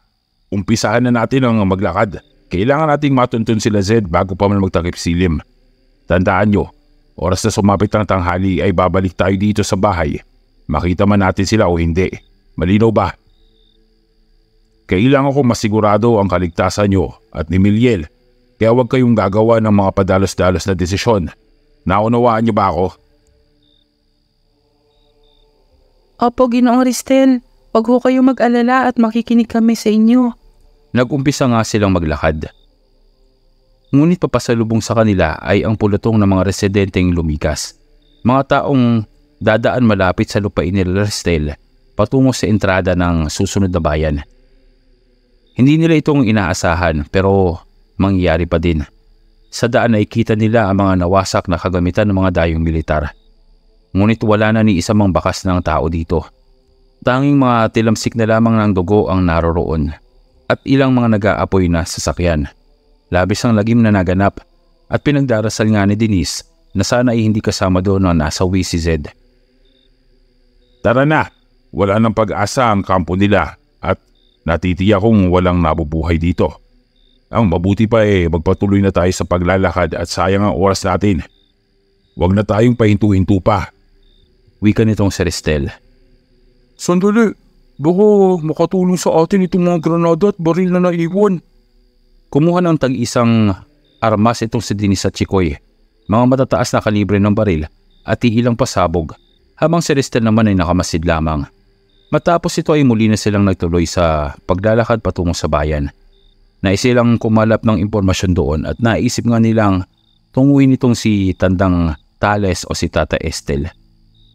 Umpisahan na natin ang maglakad. Kailangan nating matuntun sila Zed bago pa man magtakip silim. Tandaan nyo, oras na sumapit ang tanghali ay babalik tayo dito sa bahay. Makita man natin sila o hindi. Malinaw ba? Kailangan ko masigurado ang kaligtasan nyo at ni Miliel. Kaya huwag kayong gagawa ng mga padalos-dalos na desisyon. Naunawaan niyo ba ako? Opo, Ginoong Ristel. Huwag ho kayo mag-alala at makikinig kami sa inyo. Nag-umpisa nga silang maglakad. Ngunit papasalubong sa kanila ay ang pulutong ng mga residenteng lumikas. Mga taong dadaan malapit sa lupain ni Restel patungo sa entrada ng susunod na bayan. Hindi nila itong inaasahan pero mangyayari pa din. Sa daan ay kita nila ang mga nawasak na kagamitan ng mga dayong militar. Ngunit wala na ni isa mang bakas ng tao dito. Tanging mga tilamsik na lamang ng dugo ang naroroon at ilang mga nag-aapoy na sasakyan. Labis ang lagim na naganap at pinagdarasal nga ni Denise na sana ay hindi kasama doon na nasawi si Zed. Tara na! Wala nang pag-asa ang kampo nila at natitiya kong walang nabubuhay dito. Ang mabuti pa eh magpatuloy na tayo sa paglalakad at sayang ang oras natin. Huwag na tayong pahintu-hintu pa. Wika nitong si Ristel. Sandali, baka makatulong sa atin itong mga granada at baril na naiwan. Kumuha ng tag-isang armas itong si Dinis at Chikoy. Mga matataas na kalibre ng baril at iilang pasabog habang si Ristel naman ay nakamasid lamang. Matapos ito ay muli na silang nagtuloy sa paglalakad patungo sa bayan. Naisilang kumalap ng impormasyon doon at naisip nga nilang tunguin itong si Tandang Tales o si Tata Estel.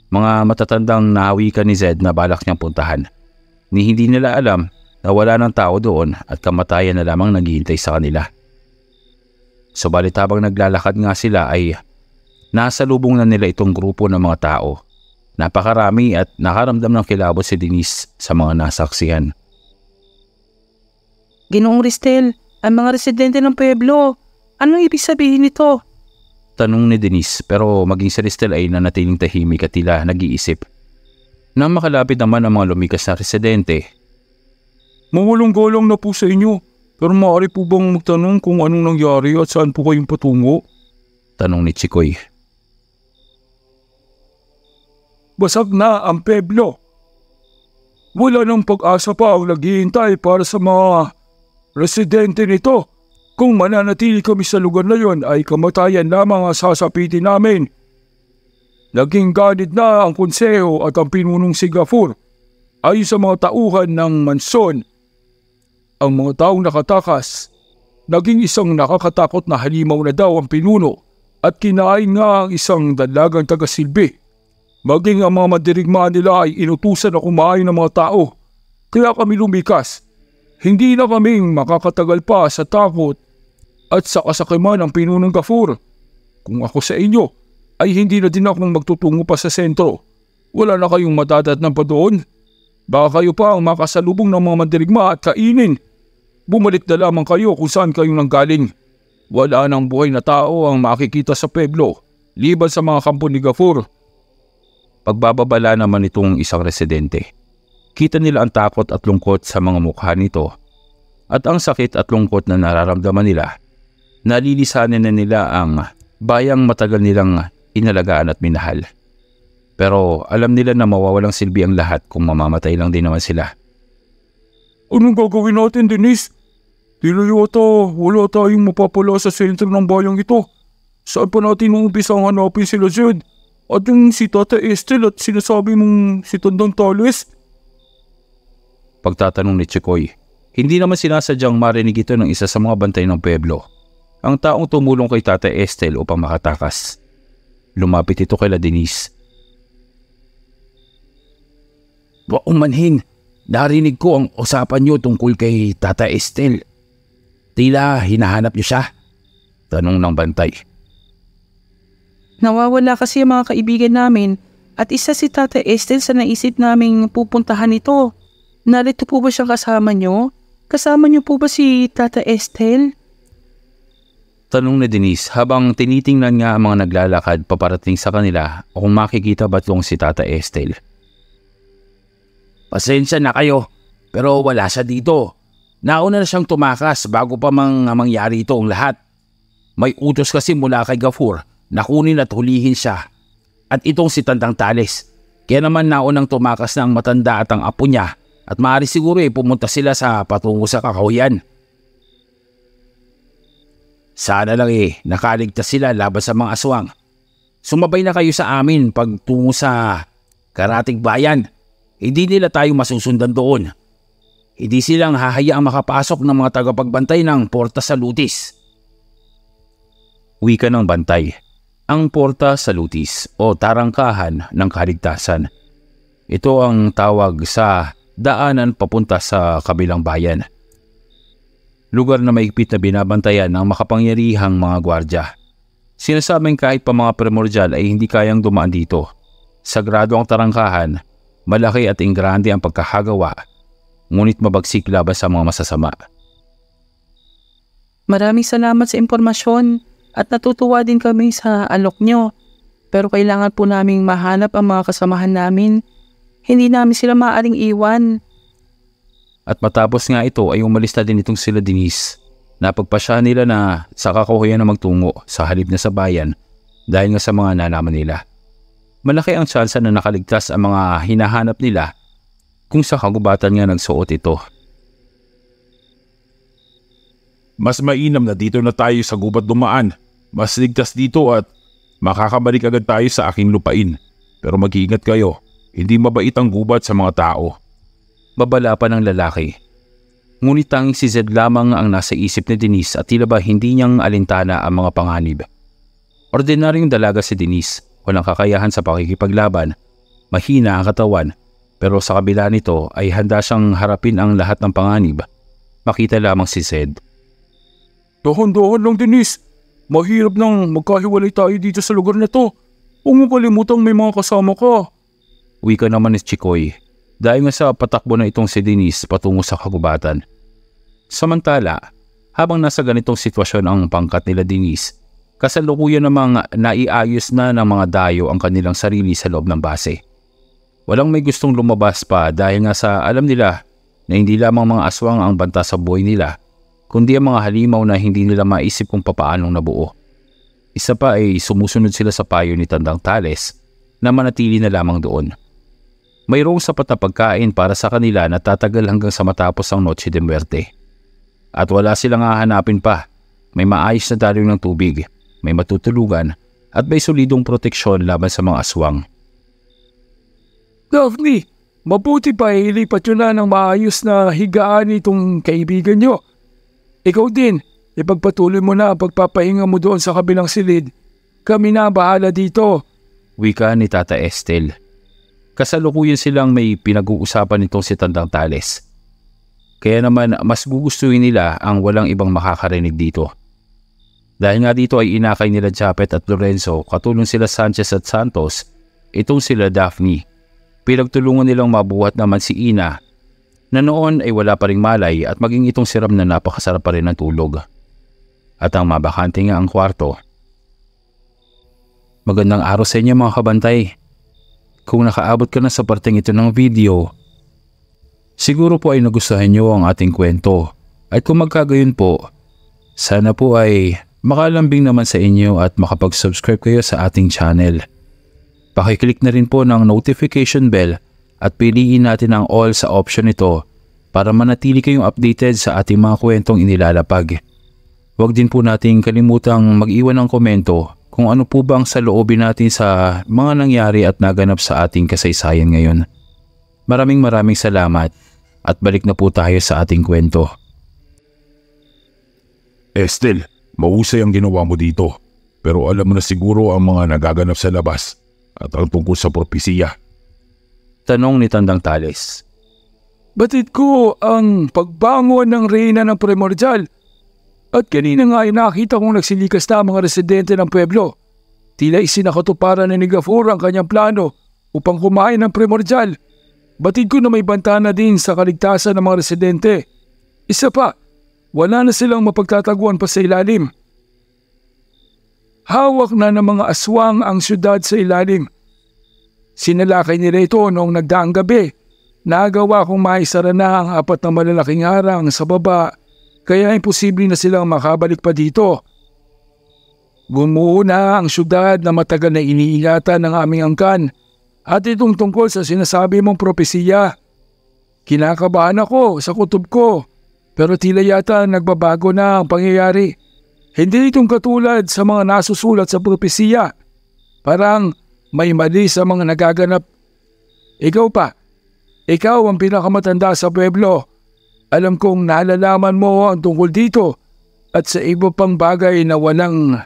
Mga matatandang nahawikan ni Zed na balak niyang puntahan. Ni hindi nila alam na wala ng tao doon at kamatayan na lamang naghihintay sa kanila. Subalit habang naglalakad nga sila ay nasa lubong na nila itong grupo ng mga tao. Napakarami at nakaramdam ng kilabot si Denise sa mga nasaksihan. Ginoong Ristel, ang mga residente ng pueblo, anong ibig sabihin nito? Tanong ni Denise pero maging si Ristel ay nanatiling tahimik at tila nag-iisip. Nang makalapit naman ang mga lumikas na residente, Mawalong-galang na po sa inyo. Pero maaari po bang magtanong kung anong nangyari at saan po kayong patungo? tanong ni Chikoy. Basag na ang peblo. Wala nang pag-asa pa ang naghihintay para sa mga residente nito. Kung mananatili kami sa lugar na yon ay kamatayan lamang ang sasapitin namin. Naging ganit na ang konseho at ang pinunong si Gafur ay sa mga tauhan ng manson. Ang mga taong nakatakas, naging isang nakakatakot na halimaw na daw ang pinuno at kinain nga ang isang dalagang tagasilbi. Maging ang mga madirigmaan nila ay inutusan na kumain ng mga tao. Kaya kami lumikas. Hindi na kaming makakatagal pa sa takot at sa kasakiman ng pinunong gafur. Kung ako sa inyo, ay hindi na din akong magtutungo pa sa sentro. Wala na kayong madadatnan pa doon. Baka kayo pa ang makasalubong ng mga mandirigma at kainin. Bumalik na lamang kayo kung saan kayong nanggaling. Wala nang buhay na tao ang makikita sa pueblo, liban sa mga kampo ni Gafur. Pagbababala naman itong isang residente. Kita nila ang takot at lungkot sa mga mukha nito at ang sakit at lungkot na nararamdaman nila. Nalilisanin na nila ang bayang matagal nilang inalagaan at minahal. Pero alam nila na mawawalang silbi ang lahat kung mamamatay lang din naman sila. Anong gagawin natin, Denise? Tila yata wala tayong mapapala sa sentro ng bayang ito. Saan pa natin uumpisang hanapin sila Zed? At yung si Tata Estel at sinasabi mong si Tandang Tales? Pagtatanong ni Chikoy, hindi naman sinasadyang marinig ito ng isa sa mga bantay ng pueblo. Ang taong tumulong kay Tata Estel upang makatakas. Lumapit ito kay La Denise. Waong manhin, narinig ko ang usapan niyo tungkol kay Tata Estel. Tila hinahanap niyo siya. Tanong ng bantay. Nawawala kasi ang mga kaibigan namin at isa si Tata Estel sa naisip naming pupuntahan ito. Narito po ba siyang kasama niyo? Kasama niyo po ba si Tata Estel? Tanong ni Denise habang tinitingnan nga ang mga naglalakad paparating sa kanila o kung makikita ba itong si Tata Estel. Pasensya na kayo, pero wala siya dito. Nauna na siyang tumakas bago pa mang mangyari ito ang lahat. May utos kasi mula kay Gafur na kunin at hulihin siya. At itong si Tandang Tales. Kaya naman naunang tumakas na ang matanda at ang apo niya at maaari siguro eh pumunta sila sa patungo sa kakahuyan. Sana lang eh nakaligtas sila laban sa mga aswang. Sumabay na kayo sa amin pagtungo sa karating bayan. Hindi nila tayo masusundan doon. Hindi silang hahayaang makapasok ng mga tagapagbantay ng porta sa lutis. Wika ng bantay. Ang porta sa lutis o tarangkahan ng kaligtasan. Ito ang tawag sa daanan papunta sa kabilang bayan. Lugar na maigpit na binabantayan ng makapangyarihang mga gwardya. Sinasabing kahit pa mga primordial ay hindi kayang dumaan dito. Sagrado ang tarangkahan, malaki at ingrande ang pagkakagawa, ngunit mabagsik laban sa mga masasama. Maraming salamat sa impormasyon at natutuwa din kami sa alok nyo. Pero kailangan po naming mahanap ang mga kasamahan namin. Hindi namin sila maaaring iwan. At matapos nga ito ay umalis na din itong sila Denise. Napagpasya nila na sa kakahuyan na magtungo sa halip na sa bayan dahil nga sa mga nalaman nila. Malaki ang tsansa na nakaligtas ang mga hinahanap nila kung sa kagubatan nga nagsuot ito. Mas mainam na dito na tayo sa gubat dumaan. Mas ligtas dito at makakabalik agad tayo sa aking lupain. Pero mag-iingat kayo, hindi mabait ang gubat sa mga tao. Babala pa ng lalaki. Ngunit tanging si Zed lamang ang nasa isip ni Denise at tila ba hindi niyang alintana ang mga panganib. Ordinaryong dalaga si Denise, walang kakayahan sa pakikipaglaban, mahina ang katawan, pero sa kabila nito ay handa siyang harapin ang lahat ng panganib. Makita lamang si Zed. Dahan-dahan lang, Denise. Mahirap nang magkahiwalay tayo dito sa lugar na to. Huwag mo kalimutang may mga kasama ka. Wika naman ni Chikoy dahil nga sa patakbo na itong si Denise patungo sa kagubatan. Samantala, habang nasa ganitong sitwasyon ang pangkat nila Denise, kasalukuyan namang naiayos na ng mga dayo ang kanilang sarili sa loob ng base. Walang may gustong lumabas pa dahil nga sa alam nila na hindi lamang mga aswang ang banta sa buhay nila, kundi ang mga halimaw na hindi nila maisip kung papaanong nabuo. Isa pa ay sumusunod sila sa payo ni Tandang Tales na manatili na lamang doon. Mayroong sapat na pagkain para sa kanila na tatagal hanggang sa matapos ang Noche de Muerte. At wala silang hahanapin pa. May maayos na daloy ng tubig, may matutulugan, at may solidong proteksyon laban sa mga aswang. Daphne, mabuti pa ilipat yun na ng maayos na higaan itong kaibigan nyo. Ikaw din, ipagpatuloy mo na ang pagpapahinga mo doon sa kabilang silid. Kami na bahala dito. Wika ni Tata Estel. Kasalukuyan silang may pinag-uusapan nitong si Tandang Tales. Kaya naman mas gugustuhin nila ang walang ibang makakarinig dito. Dahil nga dito ay inakay nila Japet at Lorenzo katulong sila Sanchez at Santos, itong sila Daphne. Pinagtulungan nilang mabuhat naman si Ina na noon ay wala pa ring malay at maging itong siram na napakasarap pa rin ng tulog. At ang mabakante nga ang kwarto. Magandang araw sa inyo mga kabantay. Kung nakaabot ka na sa parteng ito ng video, siguro po ay nagustuhan nyo ang ating kwento. At kung magkagayon po, sana po ay makalambing naman sa inyo at makapag-subscribe kayo sa ating channel. Pakiclick na rin po ng notification bell at piliin natin ang all sa option nito para manatili kayong updated sa ating mga kwentong inilalapag. Huwag din po nating kalimutang mag-iwan ng komento kung ano po bang sa loobin natin sa mga nangyari at naganap sa ating kasaysayan ngayon. Maraming maraming salamat at balik na po tayo sa ating kwento. Estel, mahusay ang ginawa mo dito. Pero alam mo na siguro ang mga nagaganap sa labas at ang tungkol sa propesiya. Tanong ni Tandang Tales. Batid ko ang pagbangon ng reyna ng primordial. At kanina nga ay nakita kong nagsilikas na ang mga residente ng pueblo. Tila isinakatuparan ni Gafur ang kanyang plano upang kumain ng primordial. Batid ko na may banta na din sa kaligtasan ng mga residente. Isa pa, wala na silang mapagtataguan pa sa ilalim. Hawak na ng mga aswang ang syudad sa ilalim. Sinalakay nila ito noong nagdaang gabi. Nagawa kong maisara na ang apat na malalaking harang sa baba kaya imposible na silang makabalik pa dito. Gumuho na ang syudad na matagal na iniingatan ng aming angkan at itong tungkol sa sinasabi mong propesiya. Kinakabahan ako sa kutob ko pero tila yata nagbabago na ang pangyayari. Hindi itong katulad sa mga nasusulat sa propesiya. Parang may mali sa mga nagaganap. Ikaw pa, ikaw ang pinakamatanda sa pueblo. Alam kong nalalaman mo ang tungkol dito at sa iba pang bagay na walang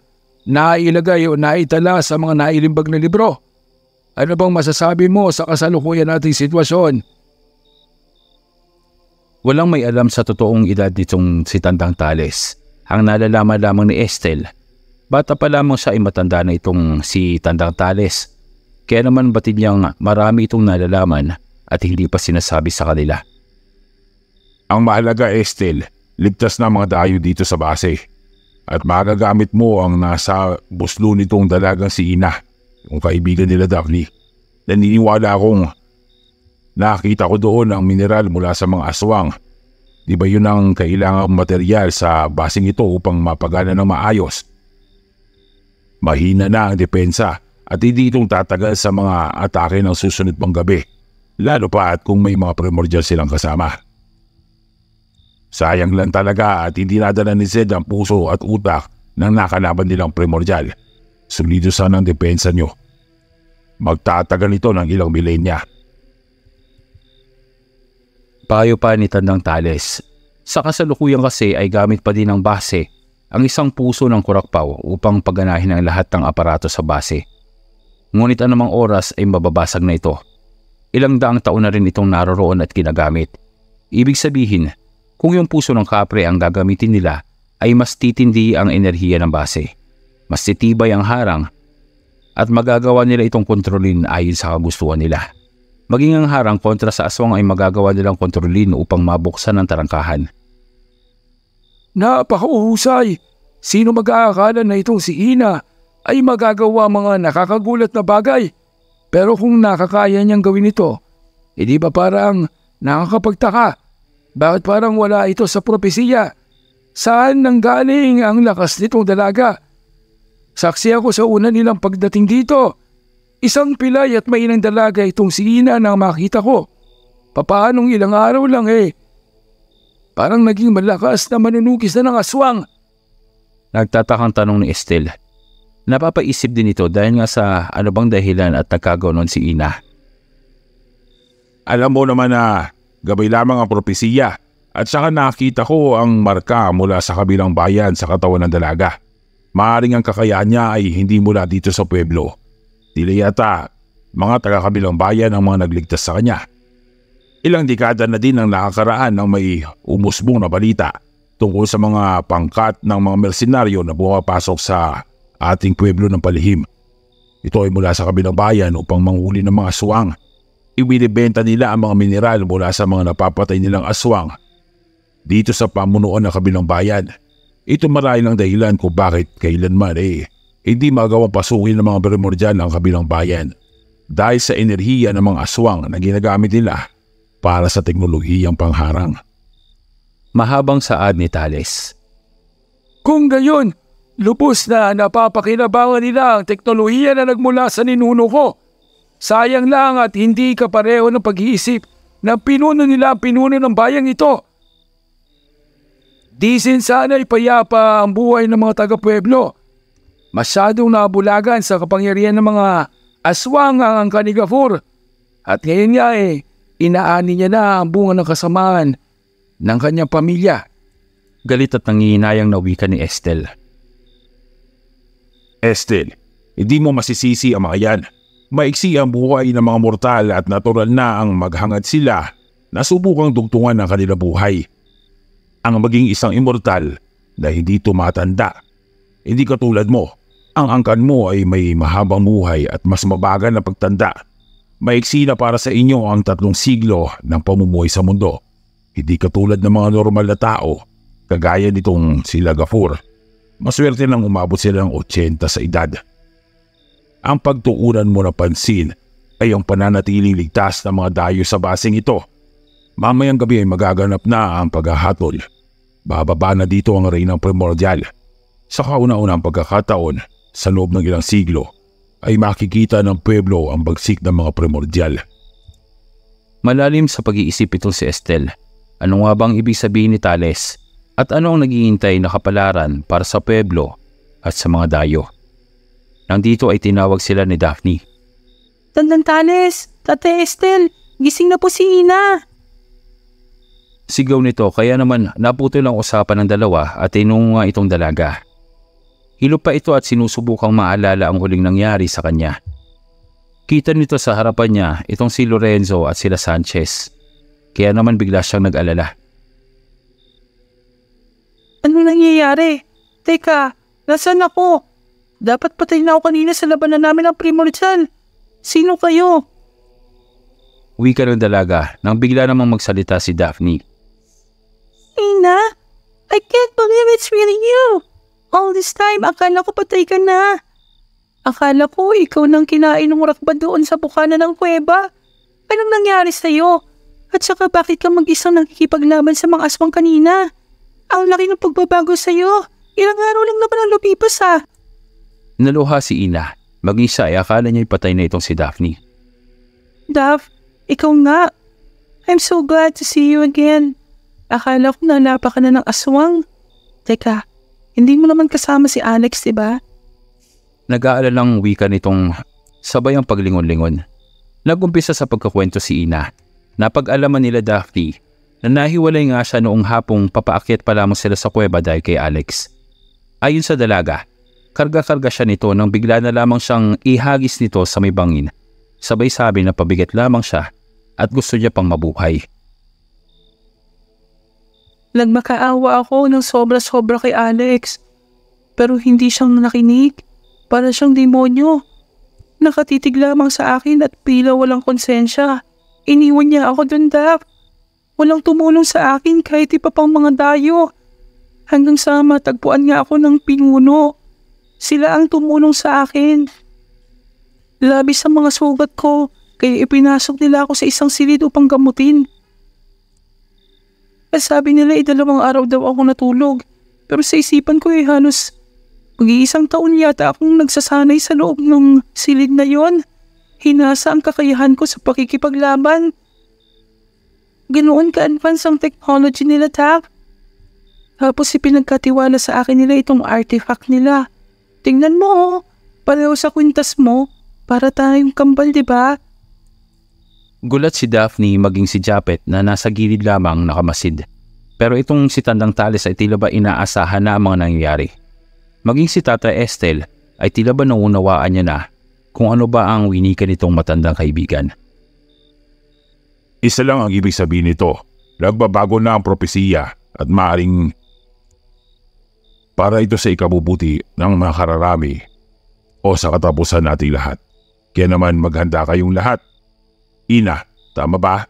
nailagay o naitala sa mga nailimbag na libro. Ano bang masasabi mo sa kasalukuyan nating sitwasyon? Walang may alam sa totoong edad nitong si Tandang Tales. Ang nalalaman lamang ni Estel, bata pa lamang siya ay matanda na itong si Tandang Tales. Kaya naman batid niyang marami itong nalalaman at hindi pa sinasabi sa kanila. Ang mahalaga Estel, ligtas na mga dayo dito sa base. At magagamit mo ang nasa buslo nitong dalagang si Ina, yung kaibigan nila Daphne. Naniniwala akong nakita ko doon ang mineral mula sa mga aswang. Di ba yun ang kailangang material sa basing ito upang mapagana ng maayos? Mahina na ang depensa at hindi itong tatagal sa mga atake ng susunod pang gabi. Lalo pa at kung may mga primordial silang kasama. Sayang lang talaga at hindi nadala ni Zed ang puso at utak ng nakalaban nilang primordial. Solido sana ang depensa nyo. Magtatagal ito ng ilang milenya. Payo pa ni Tandang Tales. Sa kasalukuyan kasi ay gamit pa din ng base ang isang puso ng kurakpaw upang pagganahin ang lahat ng aparato sa base. Ngunit anumang oras ay mababasag na ito. Ilang daang taon na rin itong naroroon at ginagamit. Ibig sabihin, kung yung puso ng kapre ang gagamitin nila, ay mas titindi ang enerhiya ng base. Mas titibay ang harang at magagawa nila itong kontrolin ayon sa kagustuhan nila. Maging ang harang kontra sa aswang ay magagawa nilang kontrolin upang mabuksan ang tarangkahan. Napakahusay! Sino mag-aakala na itong si Ina ay magagawa mga nakakagulat na bagay? Pero kung nakakaya niyang gawin ito, hindi ba parang nakakapagtaka? Bakit parang wala ito sa propesiya? Saan nanggaling ang lakas nitong dalaga? Saksi ako sa una nilang pagdating dito. Isang pilay at mainang dalaga itong si Ina nang makita ko. Papaanong ilang araw lang eh, Parang naging malakas na manunugis na ng aswang. Nagtatakang tanong ni Estelle. Napapaisip din ito dahil nga sa ano bang dahilan at nagkaganoon si Ina. Alam mo naman na gabay lamang ang propesiya at saka nakita ko ang marka mula sa kabilang bayan sa katawan ng dalaga. Maaring ang kakayaan niya ay hindi mula dito sa pueblo. Tila yata mga taga-kabilang bayan ang mga nagligtas sa kanya. Ilang dekada na din ang nakakaraan ng may umusbong na balita tungkol sa mga pangkat ng mga mersenaryo na pumapasok sa ating pueblo ng palihim. Ito ay mula sa kabilang bayan upang manghuli ng mga aswang. Ibinibenta nila ang mga mineral mula sa mga napapatay nilang aswang dito sa pamunuan ng kabilang bayan. Ito marahil ang dahilan kung bakit kailanman eh hindi magawang pasukin ng mga primordial ang kabilang bayan dahil sa enerhiya ng mga aswang na ginagamit nila para sa teknolohiyang pangharang. Mahabang saad ni Tales. Kung gayon, lubos na napapakinabangan nila ang teknolohiya na nagmula sa ninuno ko. Sayang lang at hindi kapareho ng pag-iisip na pinuno nila ang pinuno ng bayang ito. Di sin sana ipayapa ang buhay ng mga taga-pueblo. Masyadong nabulagan sa kapangyarihan ng mga aswang ang kanigafur. At ngayon nga eh, Inaani niya na ang bunga ng kasamaan ng kanyang pamilya. Galit at nangihinayang na wika ni Estelle. Estelle, hindi mo masisisi ang mga yan. Maiksi ang buhay ng mga mortal at natural na ang maghangad sila na subukang dugtungan ng kanila buhay. Ang maging isang immortal na hindi tumatanda. Hindi katulad mo, ang angkan mo ay may mahabang buhay at mas mabagal na pagtanda Maiksi na para sa inyo ang tatlong siglo ng pamumuhay sa mundo. Hindi katulad ng mga normal na tao, kagaya nitong sila Gafur. Maswerte nang umabot sila ng 80 sa edad. Ang pagtuunan mo na pansin ay ang pananatiling ligtas ng mga dayo sa basing ito. Mamayang gabi ay magaganap na ang paghahatol. Bababa na dito ang reynang primordial. Sa kauna-unang pagkakataon, sa loob ng ilang siglo, ay makikita ng pueblo ang bagsik ng mga primordial. Malalim sa pag-iisip itong si Estelle. Ano nga bang ibig sabihin ni Tales? At ano ang naghihintay na kapalaran para sa pueblo at sa mga dayo? Nandito ay tinawag sila ni Daphne. Tandang Tales, Tate Estelle, gising na po si Ina. Sigaw nito kaya naman naputol ang usapan ng dalawa at tinunga itong dalaga. Hilo pa ito at sinusubukang maalala ang huling nangyari sa kanya. Kita nito sa harapan niya itong si Lorenzo at sila Sanchez. Kaya naman bigla siyang nag-alala. Anong nangyayari? Teka, nasaan ako? Dapat patay na ako kanina sa labanan namin ng Primordial. Sino kayo? Wika ng dalaga nang bigla namang magsalita si Daphne. Ina, I can't believe it's really you. All this time, akala ko patay ka na. Akala ko ikaw nang kinain ng rakba doon sa bukana ng kuweba. Anong nangyari sa'yo? At saka bakit ka mag-isang nakikipaglaban sa mga aswang kanina? Ang laki ng pagbabago sa'yo. Ilang araw lang naman ang lumipas ha. Naluha si Ina. Maging siya ay akala niya patay na itong si Daphne. Dav, ikaw nga. I'm so glad to see you again. Akala ko nanapa ka na ng aswang. Teka, hindi mo naman kasama si Alex, di ba? Nag-aalalang wika nitong sabay ang paglingon-lingon. Nagumpisa sa pagkakwento si Ina. Napag-alaman nila Daphne na nahiwalay nga siya noong hapong papaakyat pa lamang sila sa kuweba dahil kay Alex. Ayon sa dalaga, karga-karga siya nito nang bigla na lamang siyang ihagis nito sa may bangin. Sabay sabi na pabigat lamang siya at gusto niya pang mabuhay. Nagmakaawa ako ng sobra-sobra kay Alex. Pero hindi siyang nakinig. Para siyang demonyo. Nakatitig lamang sa akin at pila walang konsensya. Iniwan niya ako dun, Dap. Walang tumulong sa akin kahit ipa pang mga dayo. Hanggang sa matagpuan nga ako ng pinuno. Sila ang tumulong sa akin. Labis sa mga sugat ko, kaya ipinasok nila ako sa isang silid upang gamutin. At sabi nila ay dalawang araw daw ako natulog. Pero sa isipan ko ay halos mag-iisang taon yata akong nagsasanay sa loob ng silid na yon. Hinasa ang kakayahan ko sa pakikipaglaban. Ganoon ka-advance ang technology nila, Tak. Tapos ipinagkatiwala sa akin nila itong artifact nila. Tingnan mo, oh. pareho sa kwintas mo. Para tayong kambal, di ba? Gulat si Daphne maging si Japet na nasa gilid lamang nakamasid. Pero itong si Tandang Tales ay tila ba inaasahan na ang mga nangyayari. Maging si Tata Estel ay tila ba naunawaan niya na kung ano ba ang winika nitong matandang kaibigan. Isa lang ang ibig sabihin nito. Nagbabago na ang propesiya at maaring para ito sa ikabubuti ng mga kararami o sa katapusan nating lahat. Kaya naman maghanda kayong lahat. Ina, tama ba?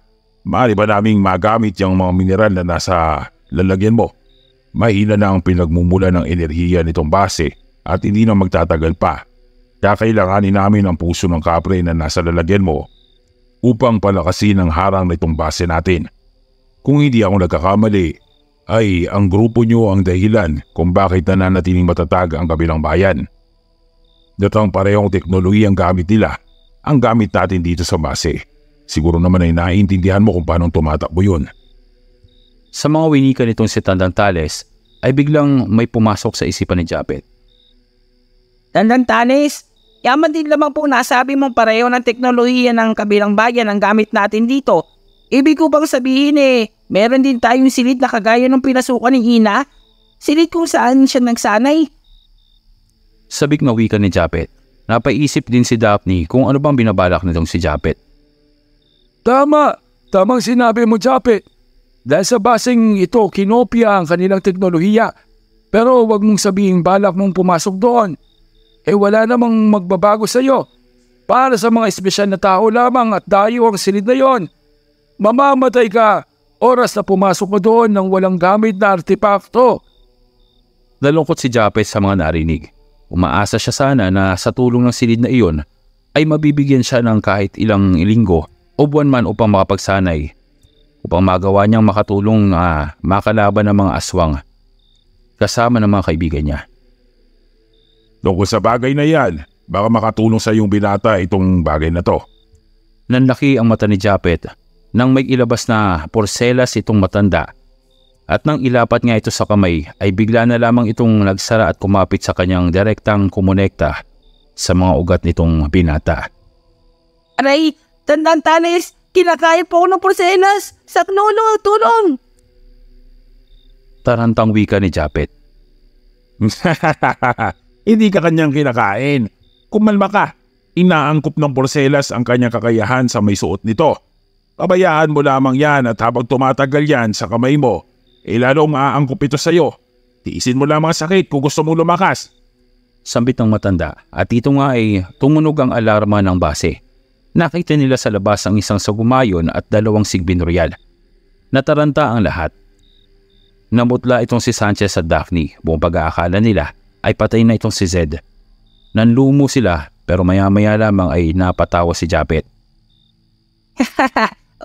Maari ba naming magamit yung mga mineral na nasa lalagyan mo? Mahina na ang pinagmumula ng enerhiya nitong base at hindi na magtatagal pa. Kaya kailanganin namin ang puso ng kapre na nasa lalagyan mo upang palakasin ang harang nitong base natin. Kung hindi ako nagkakamali, ay ang grupo nyo ang dahilan kung bakit nananatiling matatag ang kabilang bayan. Datang parehong teknolohiya ang gamit nila, ang gamit natin dito sa base. Siguro naman ay naiintindihan mo kung paano tumatakbo yun. Sa mga winika nitong si Tandang Tales ay biglang may pumasok sa isipan ni Japet. Tandang Tanis, yaman din lamang po nasabi mong pareho ng teknolohiya ng kabilang bayan ang gamit natin dito. Ibig ko bang sabihin eh, meron din tayong silid na kagaya ng pinasukan ni Ina? Silid kung saan siya nagsanay? Sabik na wika ni Japet. Napaisip din si Daphne kung ano bang binabalak nitong si Japet. Tama! Tamang sinabi mo, Japet. Dahil sa basing ito, kinopya ang kanilang teknolohiya. Pero wag mong sabihin balak mong pumasok doon. Eh wala namang magbabago sa iyo. Para sa mga espesyal na tao lamang at dayo ang silid na yon. Mamamatay ka oras na pumasok mo doon ng walang gamit na artepakto. Nalungkot si Japet sa mga narinig. Umaasa siya sana na sa tulong ng silid na iyon ay mabibigyan siya ng kahit ilang linggo o buwan man upang makapagsanay upang magawa niyang makatulong na makalaban ng mga aswang kasama ng mga kaibigan niya. Tungkol sa bagay na yan, baka makatulong sa iyong binata itong bagay na to. Nanlaki ang mata ni Japet nang may ilabas na porselas itong matanda at nang ilapat nga ito sa kamay ay bigla na lamang itong nagsara at kumapit sa kanyang direktang kumonekta sa mga ugat nitong binata. Aray, Tandang Tanis, kinakain po ako ng porsenas. Saknulong, tulong! Tarantang wika ni Japet. Hindi ka kanyang kinakain. Kumalma ka. Inaangkop ng porselas ang kanyang kakayahan sa may suot nito. Pabayaan mo lamang yan at habang tumatagal yan sa kamay mo, eh lalong maaangkop ito sa iyo. Tiisin mo lamang sakit kung gusto mong lumakas. Sambit ng matanda at ito nga ay tumunog ang alarma ng base. Nakita nila sa labas ang isang sagumayon at dalawang sigbin royal. Nataranta ang lahat. Namutla itong si Sanchez at Daphne. Buong pag-aakala nila ay patay na itong si Zed. Nanlumo sila pero maya-maya lamang ay napatawa si Japet.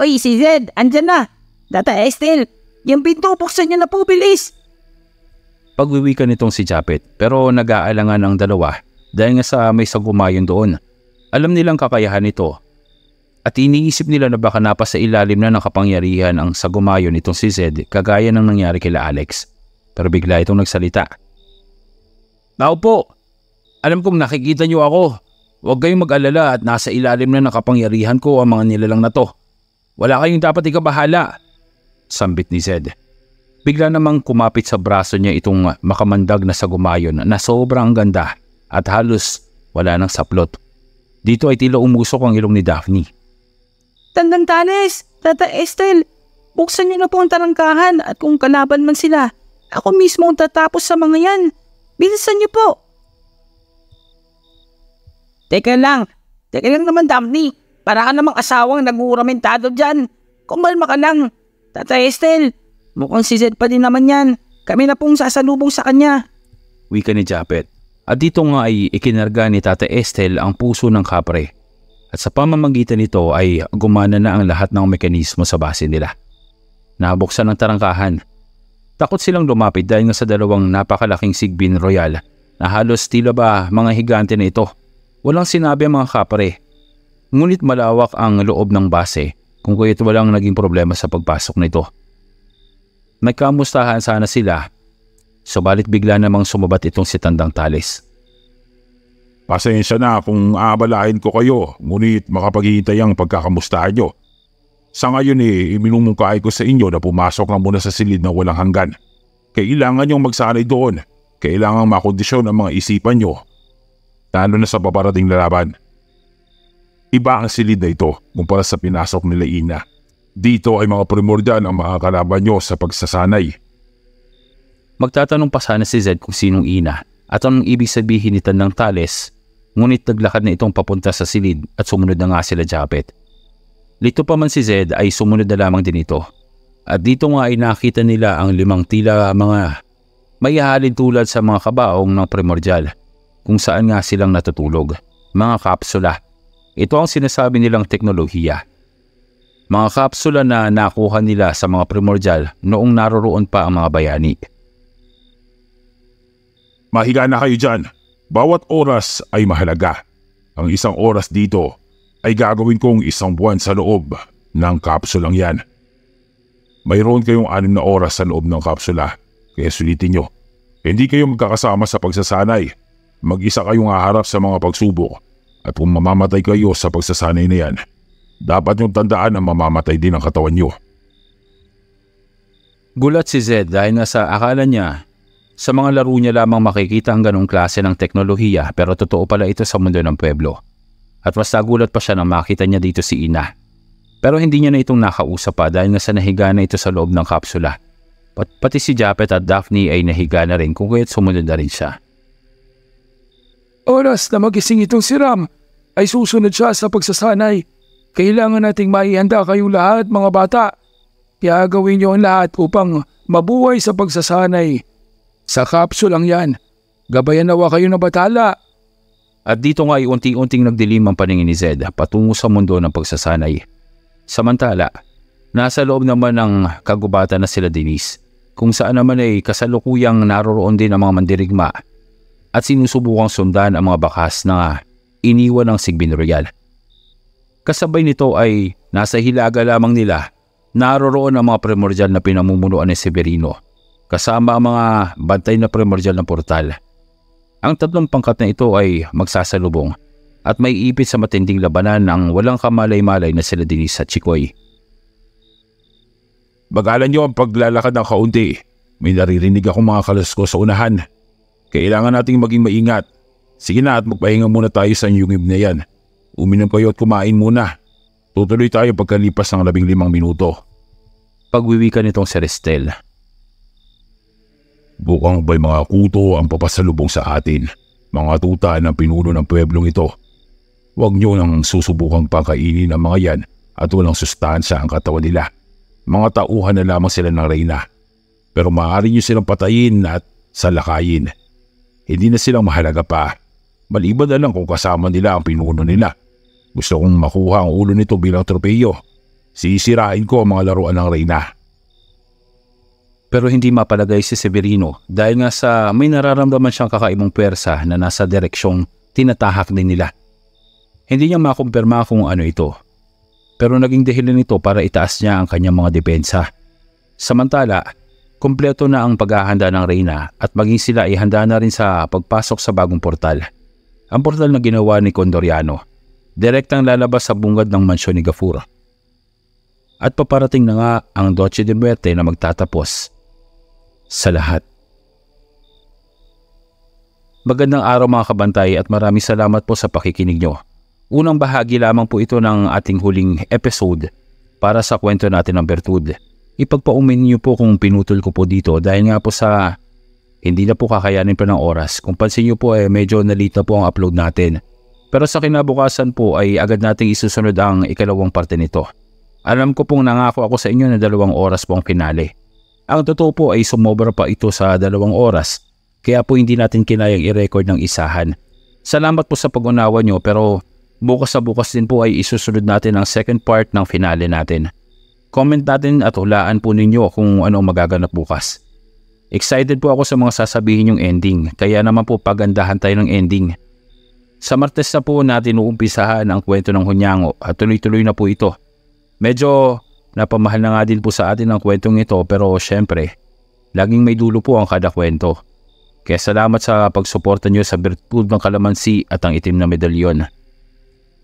Oy, si Zed, andyan na. Data Estel, yung pinto, buksan niyo na po, bilis. Pagwiwikan nitong si Japet pero nag-aalangan ang dalawa dahil nga sa may sagumayon doon. Alam nilang kakayahan nito at iniisip nila na baka napasa ilalim na ng kapangyarihan ang sagumayon nitong si Zed kagaya ng nangyari kila Alex. Pero bigla itong nagsalita. Tao po, alam kong nakikita niyo ako. Huwag kayong mag-alala at nasa ilalim na ng kapangyarihan ko ang mga nilalang na to. Wala kayong dapat ikabahala. Sambit ni Zed. Bigla namang kumapit sa braso niya itong makamandag na sagumayon na sobrang ganda at halos wala nang saplot. Dito ay tila umusok ang ilong ni Daphne. Tandang Tanes, Tata Estel, buksan niyo na po ang tarangkahan at kung kalaban man sila, ako mismo ang tatapos sa mga yan. Bilisan niyo po. Teka lang, teka lang naman Daphne, para ka namang asawang nag-uuramentado dyan. Kumalma ka lang. Tata Estel, mukhang si Zed pa din naman yan. Kami na pong sasalubong sa kanya. Wika ni Japet. At dito nga ay ikinarga ni Tata Estel ang puso ng kapre. At sa pamamagitan nito ay gumana na ang lahat ng mekanismo sa base nila. Nabuksan ang tarangkahan. Takot silang lumapit dahil nga sa dalawang napakalaking sigbin royal na halos tila ba mga higante na ito. Walang sinabi ang mga kapre. Ngunit malawak ang loob ng base kung kaya't walang naging problema sa pagpasok nito. May kamustahan sana sila Subalit bigla namang sumabat itong si Tandang Tales. Pasensya na kung aabalahin ko kayo, ngunit makapaghihintay ang pagkakamustahan nyo. Sa ngayon eh, iminumungkahi ko sa inyo na pumasok na muna sa silid na walang hanggan. Kailangan nyong magsanay doon. Kailangan makondisyon ang mga isipan nyo. Lalo na sa paparating lalaban. Iba ang silid na ito kumpara sa pinasok nila Ina. Dito ay mga primordial ang mga kalaban nyo sa pagsasanay. Magtatanong pa sana si Zed kung sinong ina at anong ibig sabihin ni Tandang Tales, ngunit naglakad na itong papunta sa silid at sumunod na nga sila Japet. Lito pa man si Zed ay sumunod na lamang din ito. At dito nga ay nakita nila ang limang tila mga mayahalin tulad sa mga kabaong ng primordial kung saan nga silang natutulog. Mga kapsula. Ito ang sinasabi nilang teknolohiya. Mga kapsula na nakuha nila sa mga primordial noong naroroon pa ang mga bayani. Mahiga na kayo dyan. Bawat oras ay mahalaga. Ang isang oras dito ay gagawin kong isang buwan sa loob ng kapsulang yan. Mayroon kayong anim na oras sa loob ng kapsula, kaya sulitin nyo. Hindi kayo magkakasama sa pagsasanay. Mag-isa kayong haharap sa mga pagsubok at kung mamamatay kayo sa pagsasanay na yan, dapat niyong tandaan na mamamatay din ang katawan nyo. Gulat si Zed dahil nasa akala niya sa mga laro niya lamang makikita ang ganong klase ng teknolohiya pero totoo pala ito sa mundo ng pueblo. At mas nagulat pa siya nang makita niya dito si Ina. Pero hindi niya na itong nakausap pa dahil nga sa nahiga na ito sa loob ng kapsula. Pat pati si Japet at Daphne ay nahiga na rin kung kaya't sumunod na rin siya. Oras na magising itong si Ram ay susunod siya sa pagsasanay. Kailangan nating maihanda kayong lahat mga bata. Kaya gawin niyo ang lahat upang mabuhay sa pagsasanay sa kapsul lang yan. Gabayan nawa kayo ng batala. At dito nga ay unti-unting nagdilim ang paningin ni Zed patungo sa mundo ng pagsasanay. Samantala, nasa loob naman ng kagubatan na sila Denise, kung saan naman ay kasalukuyang naroroon din ang mga mandirigma at sinusubukang sundan ang mga bakas na iniwan ng Sigbin Royal. Kasabay nito ay nasa hilaga lamang nila naroroon ang mga primordial na pinamumunuan ni Severino kasama ang mga bantay na primordial ng portal. Ang tatlong pangkat na ito ay magsasalubong at may ipit sa matinding labanan ng walang kamalay-malay na sila Dinis at Chikoy. Bagalan niyo ang paglalakad ng kaunti. May naririnig akong mga kalasko sa unahan. Kailangan nating maging maingat. Sige na at magpahinga muna tayo sa yungib na yan. Uminom kayo at kumain muna. Tutuloy tayo pagkalipas ng labing limang minuto. Pagwiwika nitong si Restel Bukang ba'y mga kuto ang papasalubong sa atin, mga tuta ng pinuno ng pueblong ito. Huwag niyo nang susubukang pakainin ang mga yan at walang sustansya ang katawan nila. Mga tauhan na lamang sila ng reyna. Pero maaari niyo silang patayin at salakayin. Hindi na silang mahalaga pa. Maliban na lang kung kasama nila ang pinuno nila. Gusto kong makuha ang ulo nito bilang tropeyo. Sisirain ko ang mga laruan ng reyna. Pero hindi mapalagay si Severino dahil nga sa may nararamdaman siyang kakaibang pwersa na nasa direksyong tinatahak din nila. Hindi niya makumpirma kung ano ito. Pero naging dahilan nito para itaas niya ang kanyang mga depensa. Samantala, kumpleto na ang paghahanda ng Reyna at maging sila ay handa na rin sa pagpasok sa bagong portal. Ang portal na ginawa ni Condoriano, direktang lalabas sa bungad ng mansyon ni Gafur. At paparating na nga ang Doce de Muerte na magtatapos sa lahat. Magandang araw mga kabantay at maraming salamat po sa pakikinig nyo. Unang bahagi lamang po ito ng ating huling episode para sa kwento natin ng Bertud. Ipagpaumin niyo po kung pinutol ko po dito dahil nga po sa hindi na po kakayanin pa ng oras. Kung pansin niyo po eh medyo nalita po ang upload natin. Pero sa kinabukasan po ay agad nating isusunod ang ikalawang parte nito. Alam ko pong nangako ako sa inyo na dalawang oras po ang finale. Ang totoo po ay sumobra pa ito sa dalawang oras kaya po hindi natin kinayang i-record ng isahan. Salamat po sa pag-unawa nyo pero bukas sa bukas din po ay isusunod natin ang second part ng finale natin. Comment natin at hulaan po ninyo kung ano magaganap bukas. Excited po ako sa mga sasabihin yung ending kaya naman po pagandahan tayo ng ending. Sa Martes na po natin uumpisahan ang kwento ng Hunyango at tuloy-tuloy na po ito. Medyo napamahal na nga din po sa atin ang kwentong ito pero syempre, laging may dulo po ang kada kwento. Kaya salamat sa pagsuporta nyo sa Virtud ng Kalamansi at ang itim na medalyon.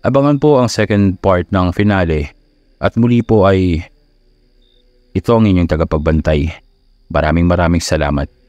Abangan po ang second part ng finale at muli po ay ito ang inyong tagapagbantay. Maraming maraming salamat.